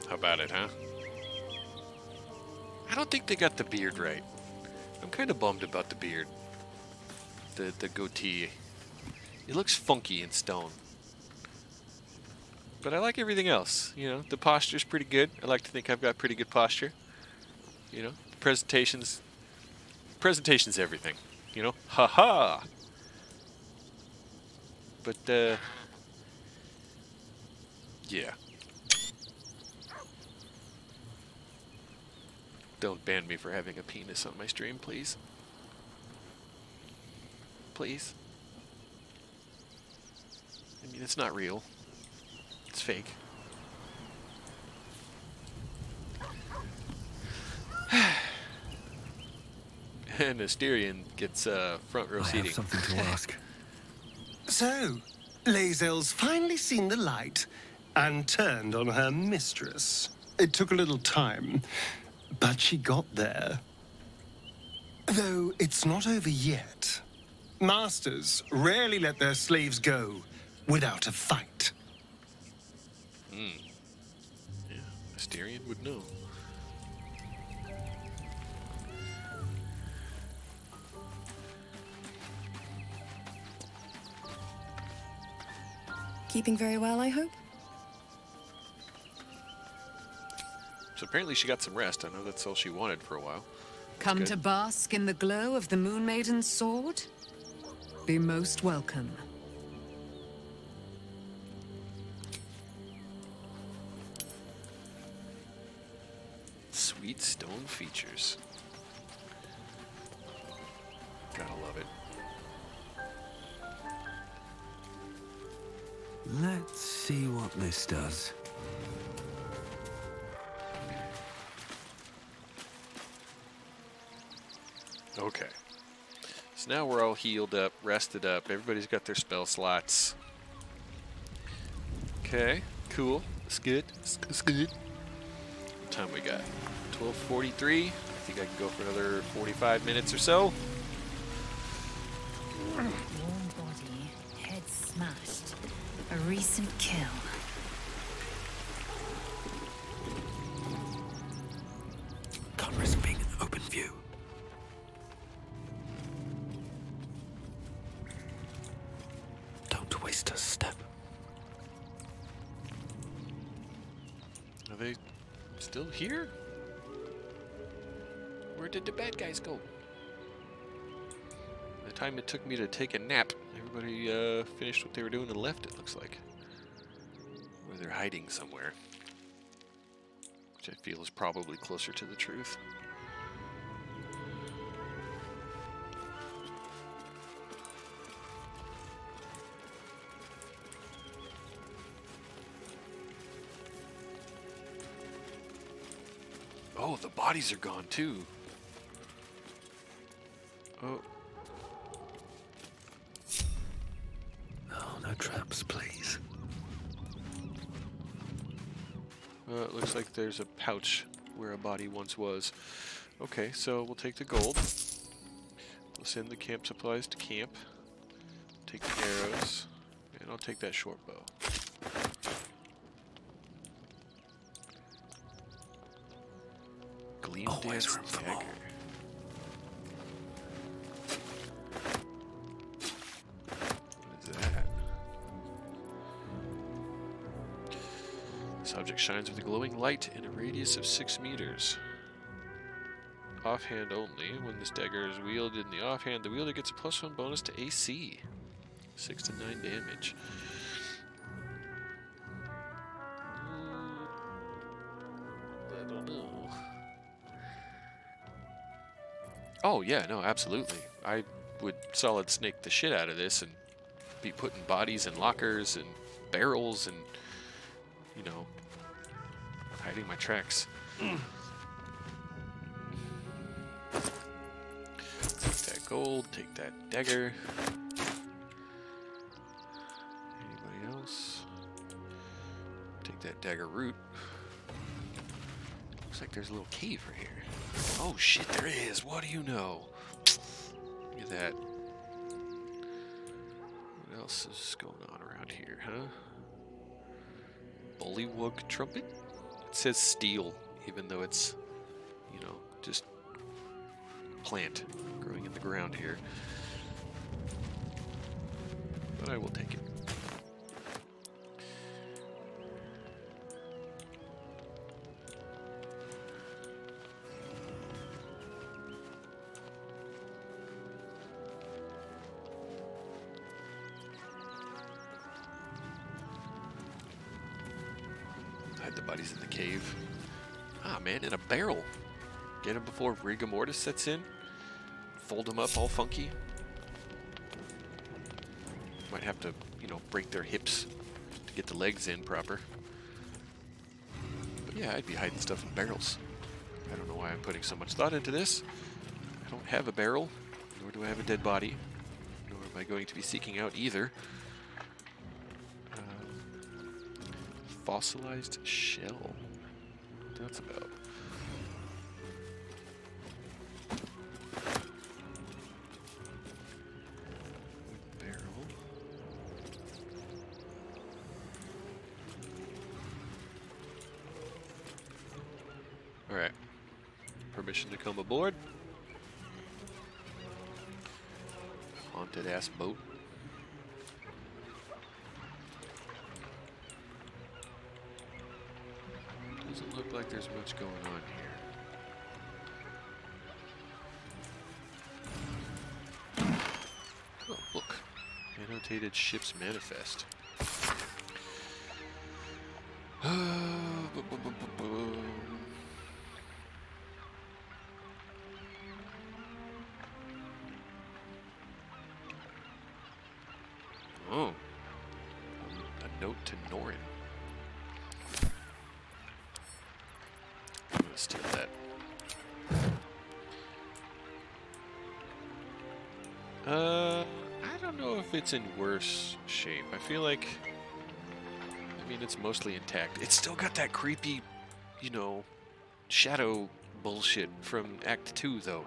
How about it, huh? I don't think they got the beard right. I'm kind of bummed about the beard. The the goatee. It looks funky in stone. But I like everything else. You know, the posture's pretty good. I like to think I've got pretty good posture. You know, the presentation's presentation's everything. You know, ha ha. But uh, yeah. Don't ban me for having a penis on my stream, please. Please. I mean, it's not real. It's fake. and Astarion gets uh, front row I seating. have something to ask. So, Lae'zel's finally seen the light and turned on her mistress. It took a little time, but she got there. Though it's not over yet. Masters rarely let their slaves go without a fight. Hmm. Yeah, Astarion would know. Keeping very well, I hope? So apparently she got some rest. I know that's all she wanted for a while. Come good. to bask in the glow of the Moon Maiden's sword? Be most welcome. Sweet stone features. Gotta love it. Let's see what this does. Now we're all healed up, rested up. Everybody's got their spell slots. Okay, cool. That's good. That's good. What time we got? 12:43. I think I can go for another 45 minutes or so. Warm body, head smashed. A recent kill. It took me to take a nap, everybody uh, finished what they were doing and left, it looks like. Or they're hiding somewhere. Which I feel is probably closer to the truth. Oh, the bodies are gone too. There's a pouch where a body once was. Okay, so we'll take the gold. We'll send the camp supplies to camp. Take the arrows. And I'll take that short bow. Gleam Always Dance shines with a glowing light in a radius of 6 meters. Offhand only. When this dagger is wielded in the offhand, the wielder gets a plus 1 bonus to AC. 6 to 9 damage. Oh, yeah, no, absolutely. I would solid snake the shit out of this and be putting bodies in lockers and barrels and, hiding my tracks. Take that gold, take that dagger. Anybody else? Take that dagger root. Looks like there's a little cave right here. Oh shit, there is. What do you know? Look at that. What else is going on around here, huh? Bullywug trumpet? It says steel, even though it's, you know, just plant growing in the ground here. But I will take it. Before rigor mortis sets in. Fold them up all funky. Might have to, you know, break their hips to get the legs in proper. But yeah, I'd be hiding stuff in barrels. I don't know why I'm putting so much thought into this. I don't have a barrel, nor do I have a dead body, nor am I going to be seeking out either. Um, fossilized shell. That's about. board. Haunted ass boat. Doesn't look like there's much going on here. Oh, look. Annotated ship's manifest. it's in worse shape. I feel like, I mean, it's mostly intact. It's still got that creepy, you know, shadow bullshit from Act 2, though.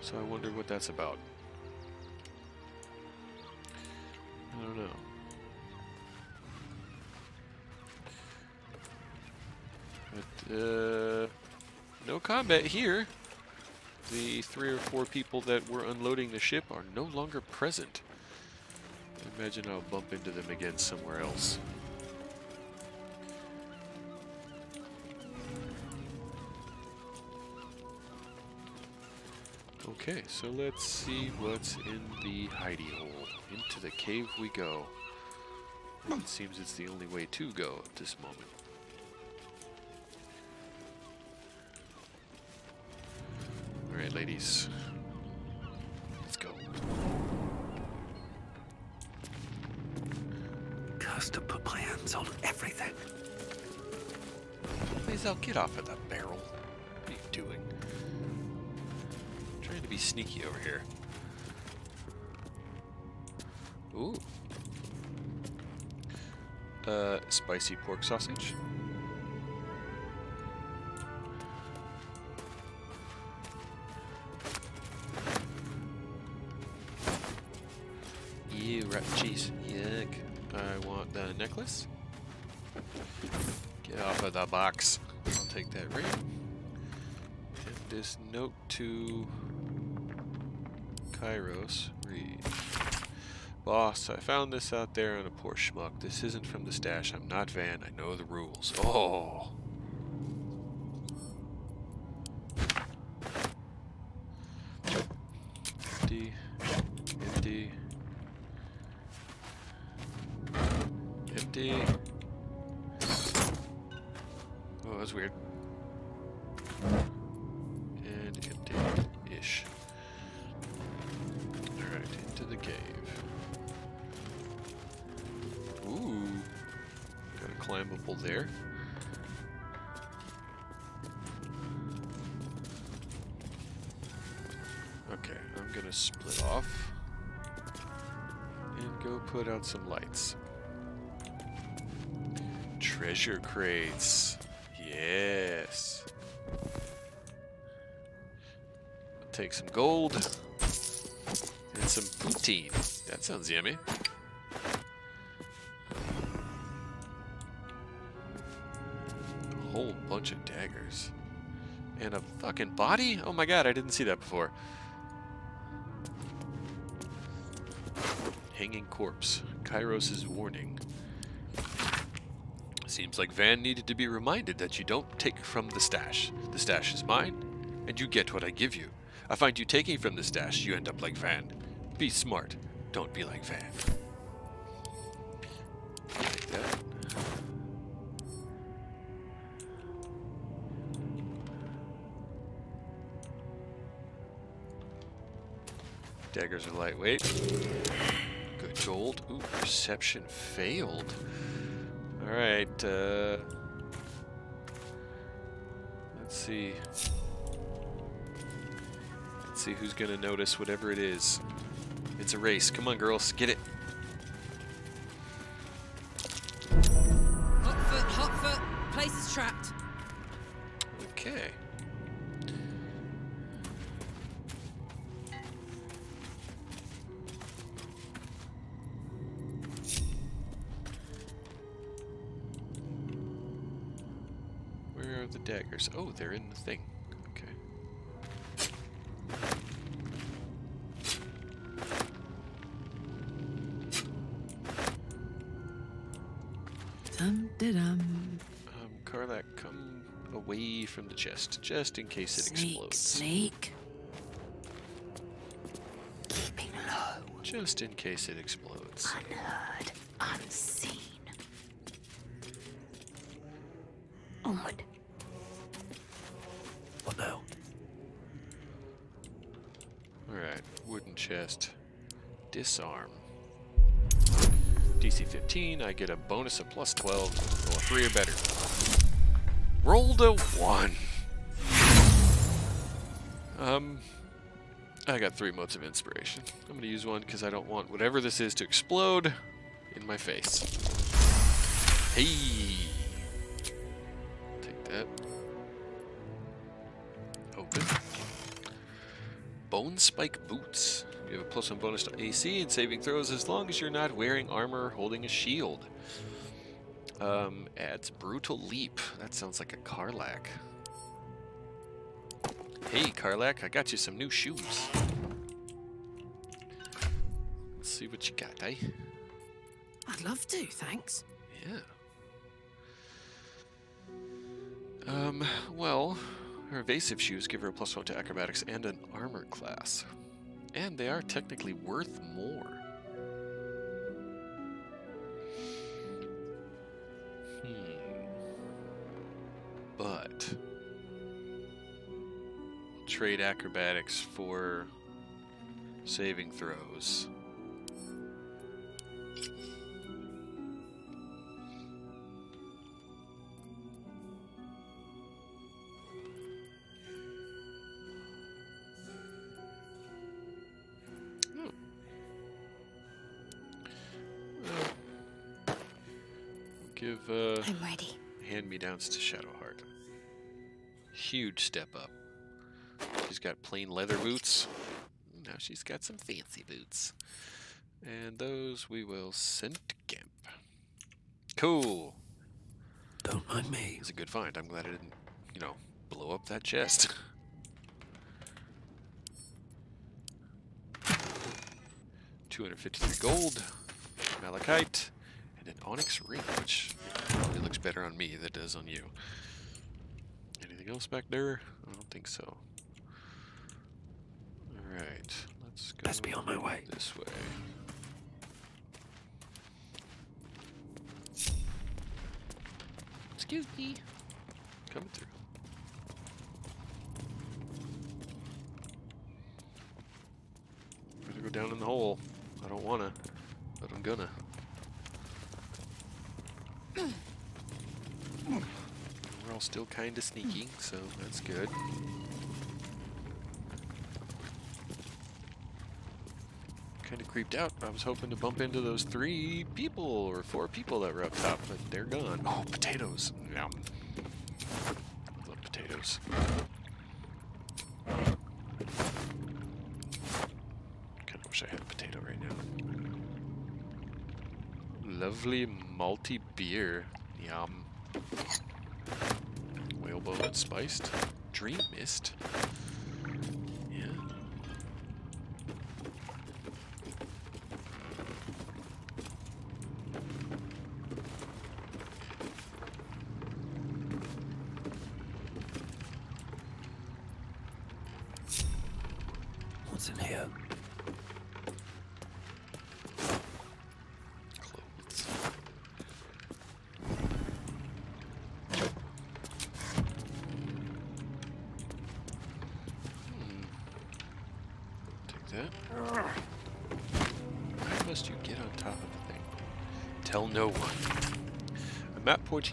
So I wonder what that's about. I don't know. But, uh, no combat here. The three or four people that were unloading the ship are no longer present. Imagine I'll bump into them again somewhere else. Okay, so let's see what's in the hidey hole. Into the cave we go. It seems it's the only way to go at this moment. Alright, ladies. I'll get off of that barrel. What are you doing? trying to be sneaky over here. Ooh. Uh, spicy pork sausage. Ew, rat cheese. Yuck. I want the necklace. Get off of the box. Take that ring. And this note to Kairos. Read. Boss, I found this out there on a poor schmuck. This isn't from the stash. I'm not Van. I know the rules. Oh. Crates. Yes. Take some gold and some poutine. That sounds yummy. A whole bunch of daggers. And a fucking body? Oh my god, I didn't see that before. Hanging corpse. Kairos' warning. Seems like Van needed to be reminded that you don't take from the stash. The stash is mine, and you get what I give you. I find you taking from the stash, you end up like Van. Be smart. Don't be like Van. Take that. Daggers are lightweight. Good gold. Ooh, perception failed. Alright, uh... Let's see. Let's see who's gonna notice whatever it is. It's a race. Come on, girls. Get it. Are the daggers? Oh, they're in the thing. Okay. Dum da dum. Um, Karlach, come away from the chest, just in case it Sneak, explodes. sneak. Keeping low, Just in case it explodes. unheard, unseen. Onward. What now? Alright, wooden chest. Disarm. DC 15, I get a bonus of plus 12. Roll a 3 or better. Rolled a 1. Um, I got 3 motes of inspiration. I'm going to use one because I don't want whatever this is to explode in my face. Hey! Bone Spike Boots. You have a plus one bonus to AC and saving throws as long as you're not wearing armor or holding a shield. Um, adds Brutal Leap. That sounds like a Karlach. Hey, Karlach, I got you some new shoes. Let's see what you got, eh? I'd love to, thanks. Yeah. Um, well, her evasive shoes give her a plus one to acrobatics and an armor class. And they are technically worth more. Hmm. But trade acrobatics for saving throws. Give uh, I'm ready. hand-me-downs to Shadowheart. Huge step up. She's got plain leather boots. Now she's got some fancy boots. And those we will send to Gimp. Cool. Don't mind me. It's a good find. I'm glad I didn't, you know, blow up that chest. Two hundred fifty-three gold, malachite, and an onyx ring, which probably looks better on me than it does on you. Anything else back there? I don't think so. All right, let's go. Best be on my way. This way. Excuse me. Coming through. Gonna go down in the hole. I don't wanna, but I'm gonna. We're all still kinda sneaky, so that's good. Kinda creeped out. I was hoping to bump into those three people or four people that were up top, but they're gone. Oh, potatoes. Yum. Love potatoes. Kinda wish I had a potato right now. Lovely malty beer. Yum. Whalebone and spiced. Dream mist.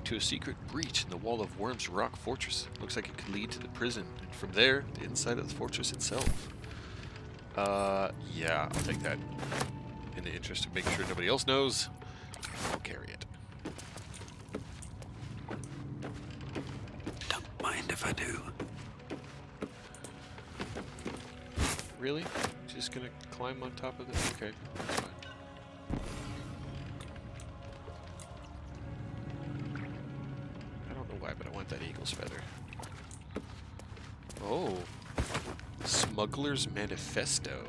To a secret breach in the wall of Wyrm's Rock Fortress. Looks like it could lead to the prison, and from there, the inside of the fortress itself. Uh, yeah, I'll take that. In the interest of making sure nobody else knows, I'll carry it. Don't mind if I do. Really? Just gonna climb on top of this? Okay, Smuggler's Manifesto.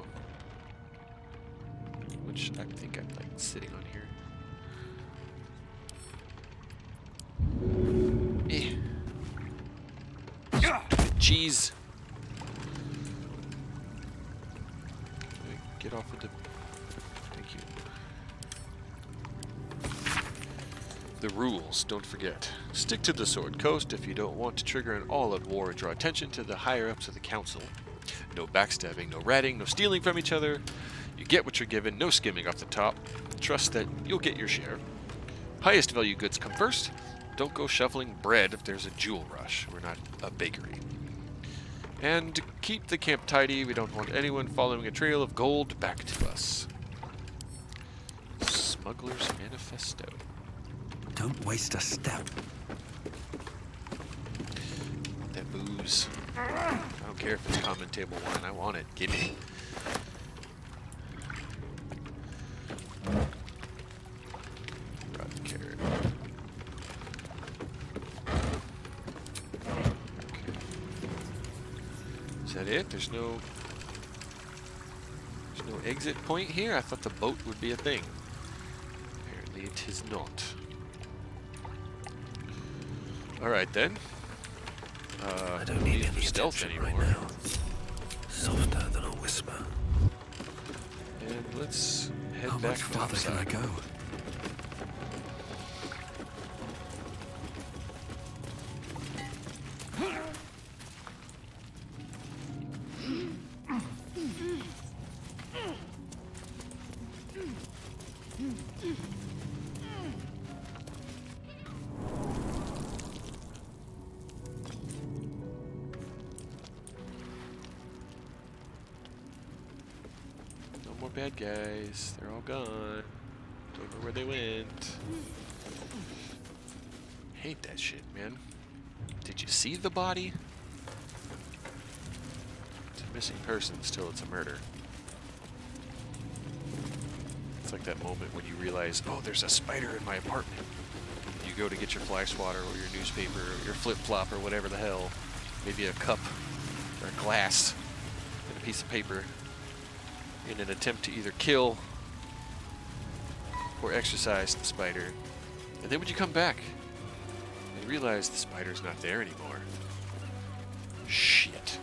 Which I think I'm like sitting on here. Eh. cheese. Get off of the. Thank you. The rules, don't forget. Stick to the Sword Coast if you don't want to trigger an all-out war and draw attention to the higher-ups of the Council. No backstabbing, no ratting, no stealing from each other. You get what you're given, no skimming off the top. Trust that you'll get your share. Highest value goods come first. Don't go shoveling bread if there's a jewel rush. We're not a bakery. And keep the camp tidy. We don't want anyone following a trail of gold back to us. Smuggler's Manifesto. Don't waste a step. That booze. Don't care if it's common table wine. I want it. Give me. Is that it? There's no... There's no exit point here? I thought the boat would be a thing. Apparently it is not. Alright then. Uh, I don't need any stealth anymore. right now. Softer than a whisper. And let's head How back much farther can I go? Did you see the body? It's a missing person, still it's a murder. It's like that moment when you realize, oh, there's a spider in my apartment. You go to get your fly swatter or your newspaper or your flip flop or whatever the hell. Maybe a cup or a glass and a piece of paper in an attempt to either kill or exorcise the spider. And then when you come back, realize the spider's not there anymore. Shit.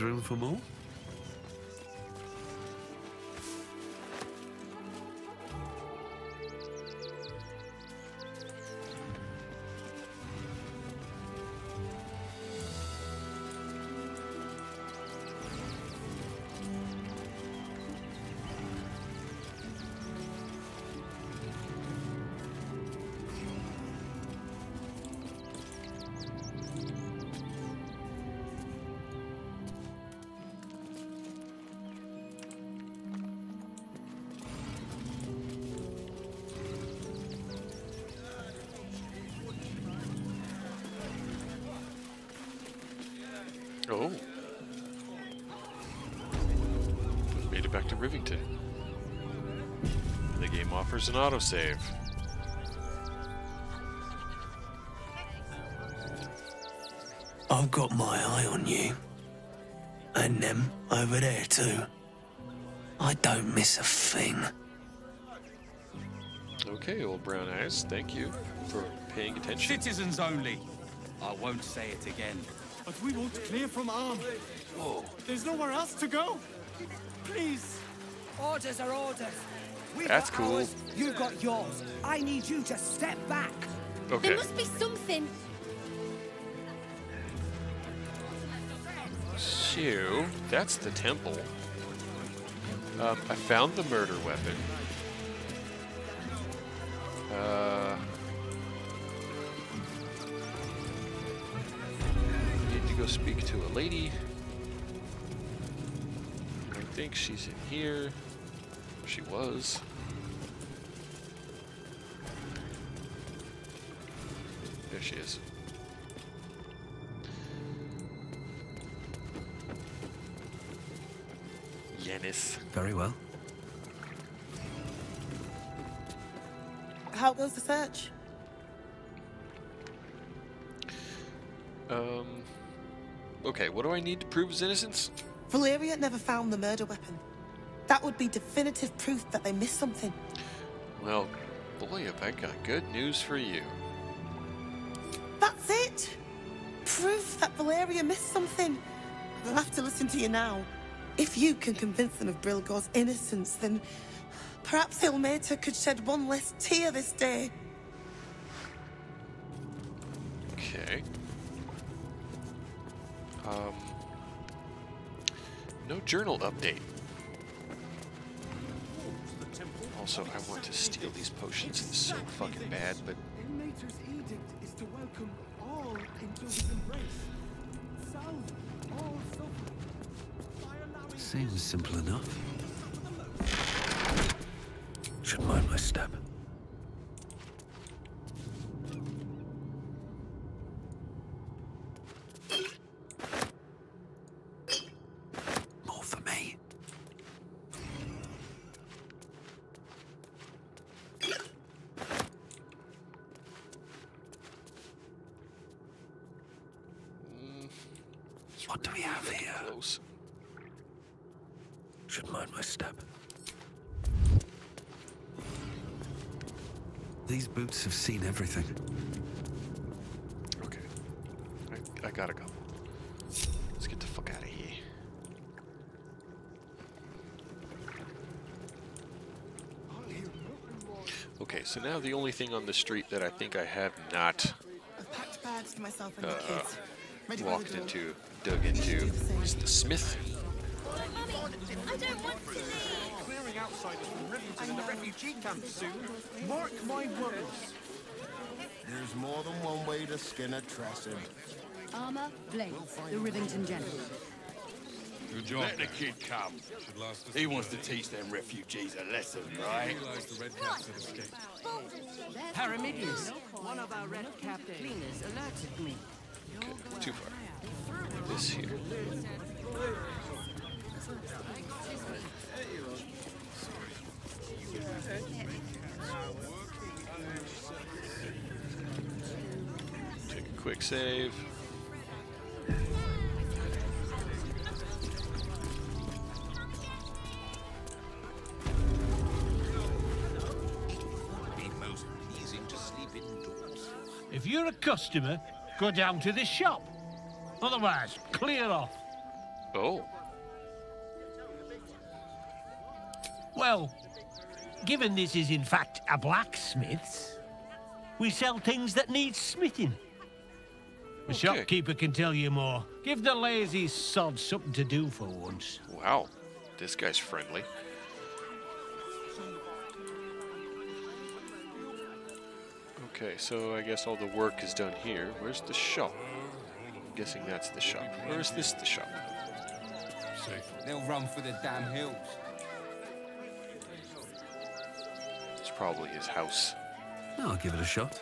Room for more? Oh. Made it back to Rivington. The game offers an autosave. I've got my eye on you. And them over there too. I don't miss a thing. Okay, old brown eyes, thank you for paying attention. Citizens only. I won't say it again. But we won't clear from arm. Whoa. There's nowhere else to go. Please. Orders are orders. We've That's got cool. ours, you've got yours. I need you to step back. Okay. There must be something. So, that's the temple. Um, I found the murder weapon. Lady. I think she's in here. She was. There she is. Yanis. Very well. How goes the search? Okay, what do I need to prove his innocence? Valeria never found the murder weapon. That would be definitive proof that they missed something. Well, boy, have I got good news for you. That's it. Proof that Valeria missed something. They'll have to listen to you now. If you can convince them of Brilgor's innocence, then perhaps Ilmater could shed one less tear this day. Journal update. Also, I want to steal these potions. It's so fucking bad, but Ilmater's edict is to welcome all into his embrace. Salve all suffering Seems simple enough. Should mind my step. More for me. What do we have here? Close. Should mind my step. These boots have seen everything. Okay. I, I gotta go. Let's get the fuck out of here. Okay, so now the only thing on the street that I think I have not I've packed bags for myself and uh, my kids. Ready by the walked into, dug into, is the smith. I don't to leave. outsiders from Rivington and the refugee camp soon. Mark my words. There's more than one way to skin a Trassin. Armor, Blake, the Rivington general. Good job. Let the kid come. He wants to teach them refugees a lesson, right? the Red Caps had escaped. Paramidius, one of our red cap cleaners, alerted me. Okay, too far. This here. Quick save. Be most pleasing to sleep indoors. If you're a customer, go down to the shop. Otherwise, clear off. Oh. Well, given this is in fact a blacksmith's, we sell things that need smithing. The Okay. shopkeeper can tell you more. Give the lazy sod something to do for once. Wow. This guy's friendly. Okay, so I guess all the work is done here. Where's the shop? I'm guessing that's the shop. Where is this the shop? They'll run for the damn hills. It's probably his house. I'll give it a shot.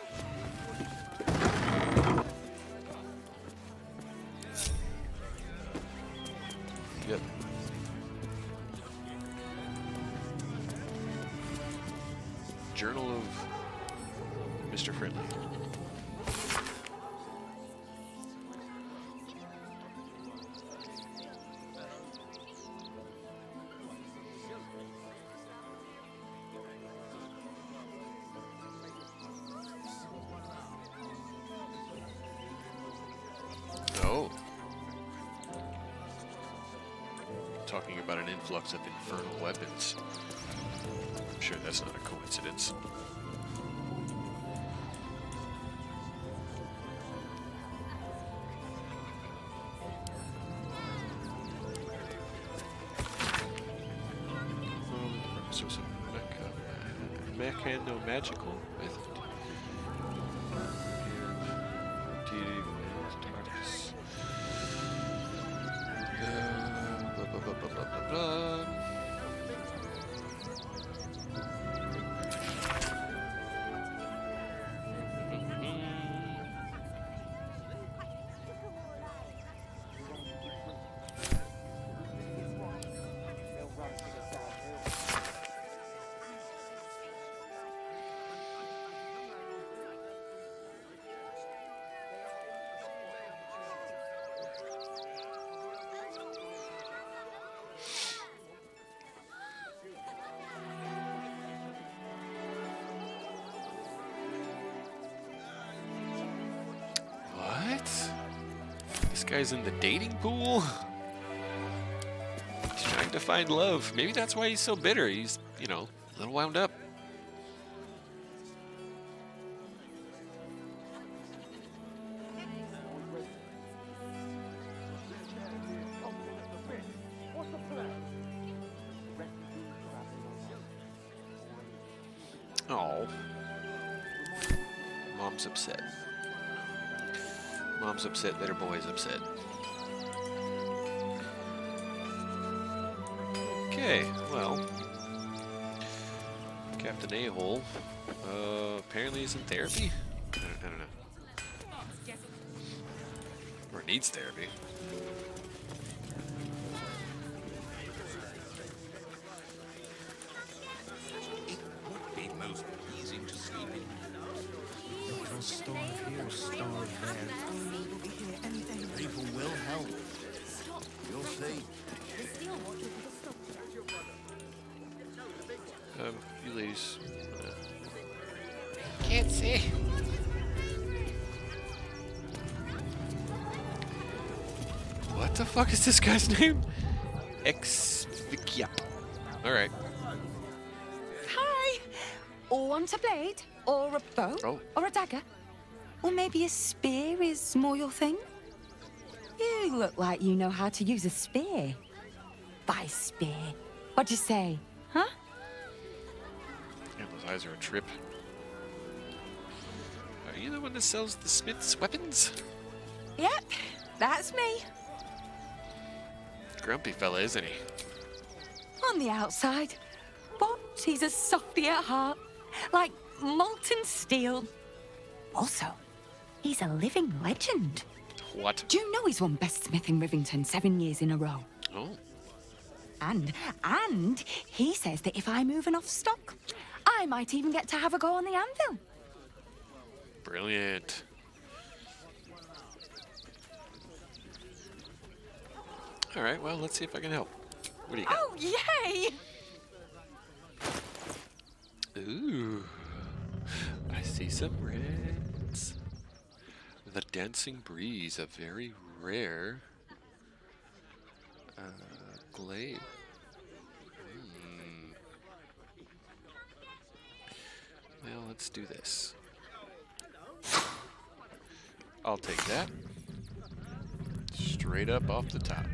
Guy's in the dating pool? He's trying to find love. Maybe that's why he's so bitter. He's, you know, a little wound up. Needs therapy. Fuck is this guy's name? Exxvikyap. Alright. Hi. Want a blade? Or a bow? Oh. Or a dagger? Or maybe a spear is more your thing? You look like you know how to use a spear. By spear. What'd you say? Huh? Yeah, those eyes are a trip. Are you the one that sells the Smith's weapons? Yep, that's me. Grumpy fella, isn't he? On the outside. But he's a softy at heart. Like molten steel. Also, he's a living legend. What? Do you know he's won Best Smith in Rivington seven years in a row? Oh. And, and he says that if I move enough stock, I might even get to have a go on the anvil. Brilliant. Alright, well, let's see if I can help. What do you got? Oh, yay! Ooh. I see some reds. The Dancing Breeze, a very rare uh, glaive. Hmm. Well, let's do this. I'll take that. Straight up off the top.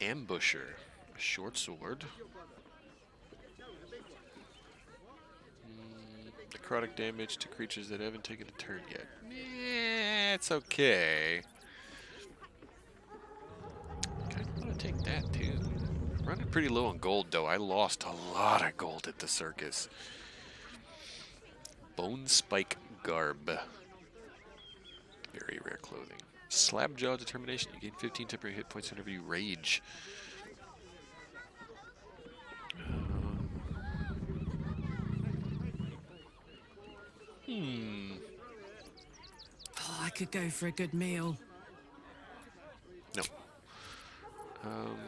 Ambusher. Short sword. Mm, necrotic damage to creatures that haven't taken a turn yet. Yeah, it's okay. Kind of want to take that too. Running pretty low on gold though. I lost a lot of gold at the circus. Bone spike garb. Very rare clothing. Slab jaw determination. You gain 15 temporary hit points whenever you rage. Hmm. Oh, I could go for a good meal. No. Um.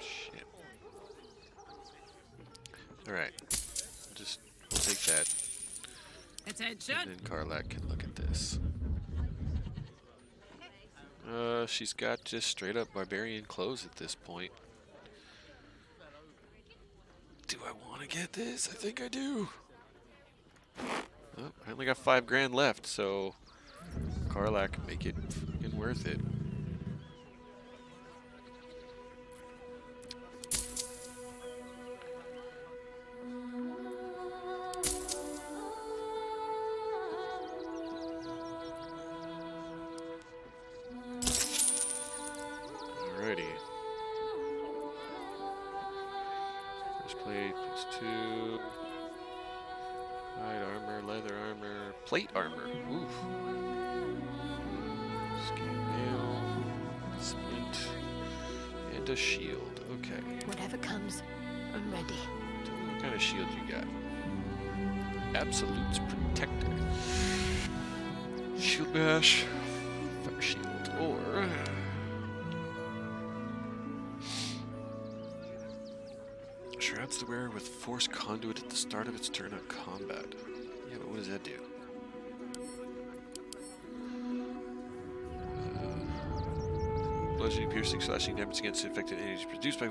Shit. All right. Just we'll take that. Attention. And then Karlach can look at this. Uh, she's got just straight up barbarian clothes at this point. Do I want to get this? I think I do. Oh, I only got five grand left, so Karlach can make it worth it.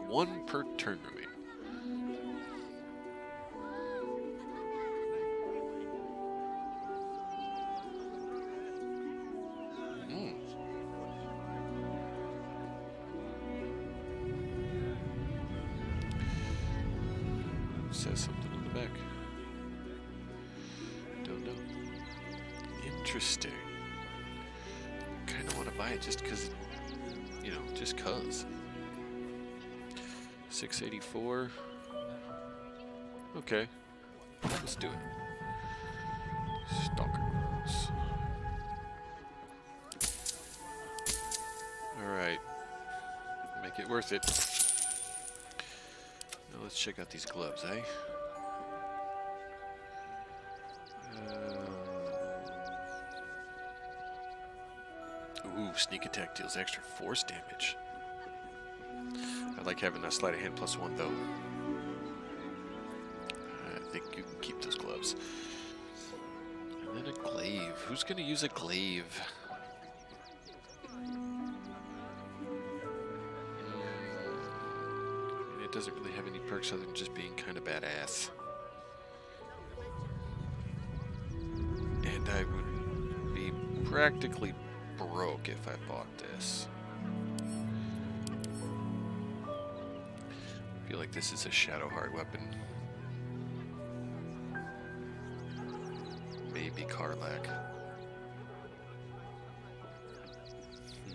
One per turn remaining. Hmm. Says something on the back. Don't know. Interesting. Kind of want to buy it just because, you know, just cause. 684. Okay. Let's do it. Stalker. Alright. Make it worth it. Now let's check out these gloves, eh? Uh, ooh, sneak attack deals extra force damage. Like having that sleight of hand plus one, though. I think you can keep those gloves. And then a glaive. Who's going to use a glaive? Mean, it doesn't really have any perks other than just being kind of badass. And I would be practically broke if I bought this. Like this is a Shadowheart weapon. Maybe Karlach.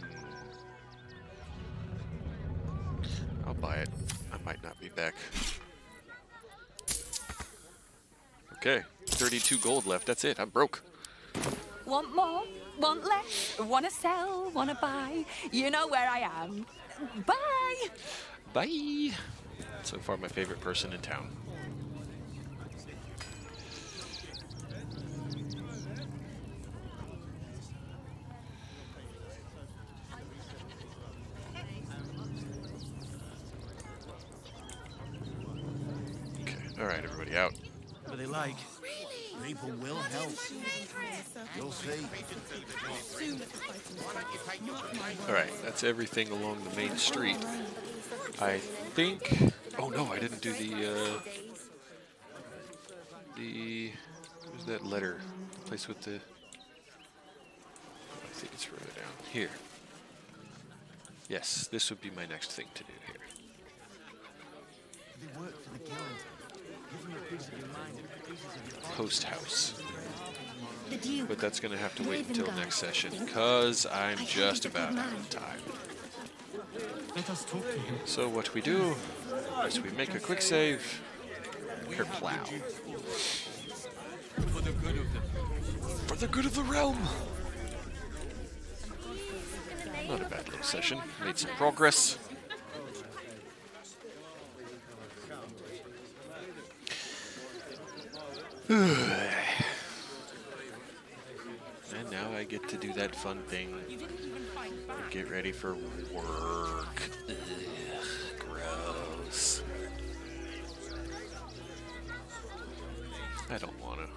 Hmm. I'll buy it. I might not be back. Okay, 32 gold left. That's it. I'm broke. Want more? Want less? Wanna sell? Wanna buy? You know where I am. Bye! Bye. So far, my favorite person in town. Okay, all right, everybody out. What they like? People will help. You'll see. All right, that's everything along the main street. I think. Oh no, I didn't do the. Uh, the. Where's that letter? The place with the. I think it's further down here. Yes, this would be my next thing to do here. They work for the guild. Give them a piece of your mind and pieces of your body. Post house. But that's gonna have to wait until next session, because I'm just about out of time. Let us talk to him. So what we do is we make a quick save, her plow. For the good of the For the good of the realm! Not a bad little session. Made some progress. and now I get to do that fun thing. Get ready for work. Ugh, gross. I don't want to.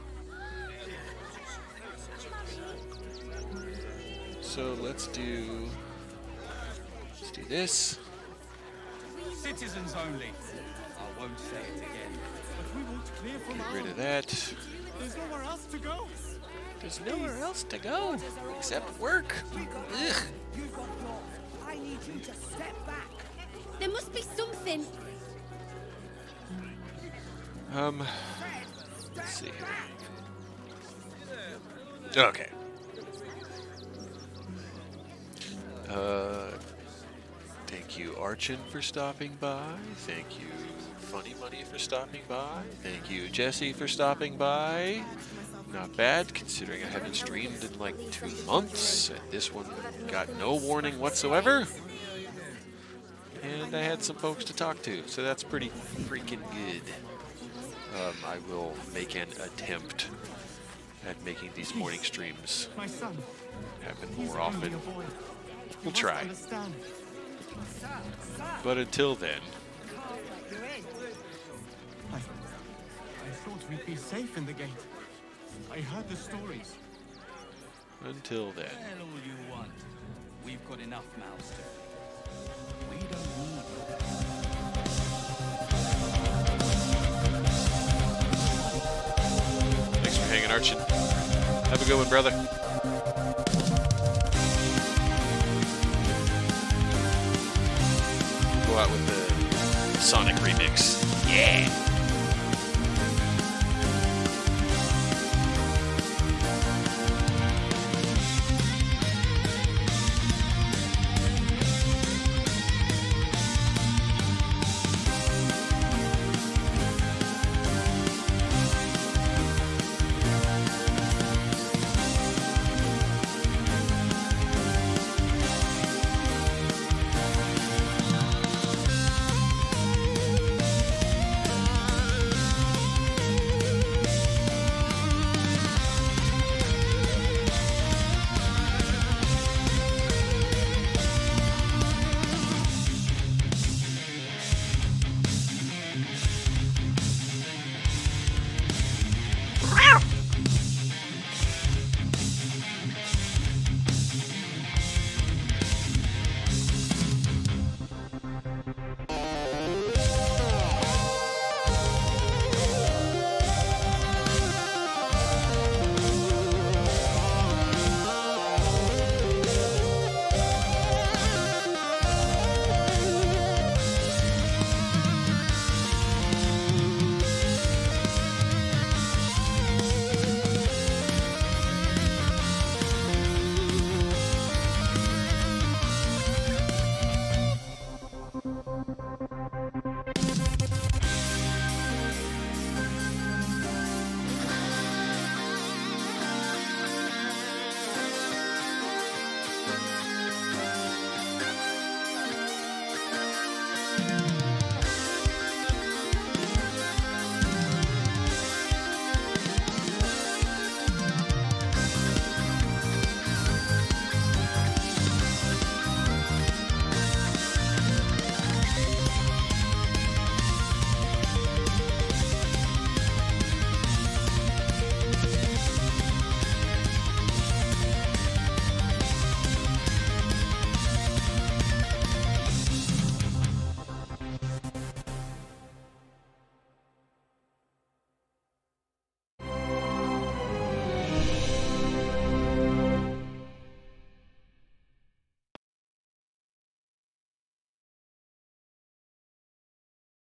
So let's do let's do this. Citizens only. I won't say it again. But we won't clear from Get rid of that. There's nowhere else to go. There's nowhere else to go except work. Ugh. I need you to step back. There must be something. Um, let's see here. Okay. Uh, thank you, Archon, for stopping by. Thank you, Funny Money, for stopping by. Thank you, Jesse, for stopping by. Not bad, considering I haven't streamed in like two months, and this one got no warning whatsoever. And I had some folks to talk to, so that's pretty freaking good. Um, I will make an attempt at making these morning streams happen more often. We'll try. But until then, I, I thought we'd be safe in the gate. I heard the stories. until then. Tell all you want. We've got enough mouths to. We don't need Thanks for hanging, Archon. Have a good one, brother. Go out with the Sonic remix. Yeah.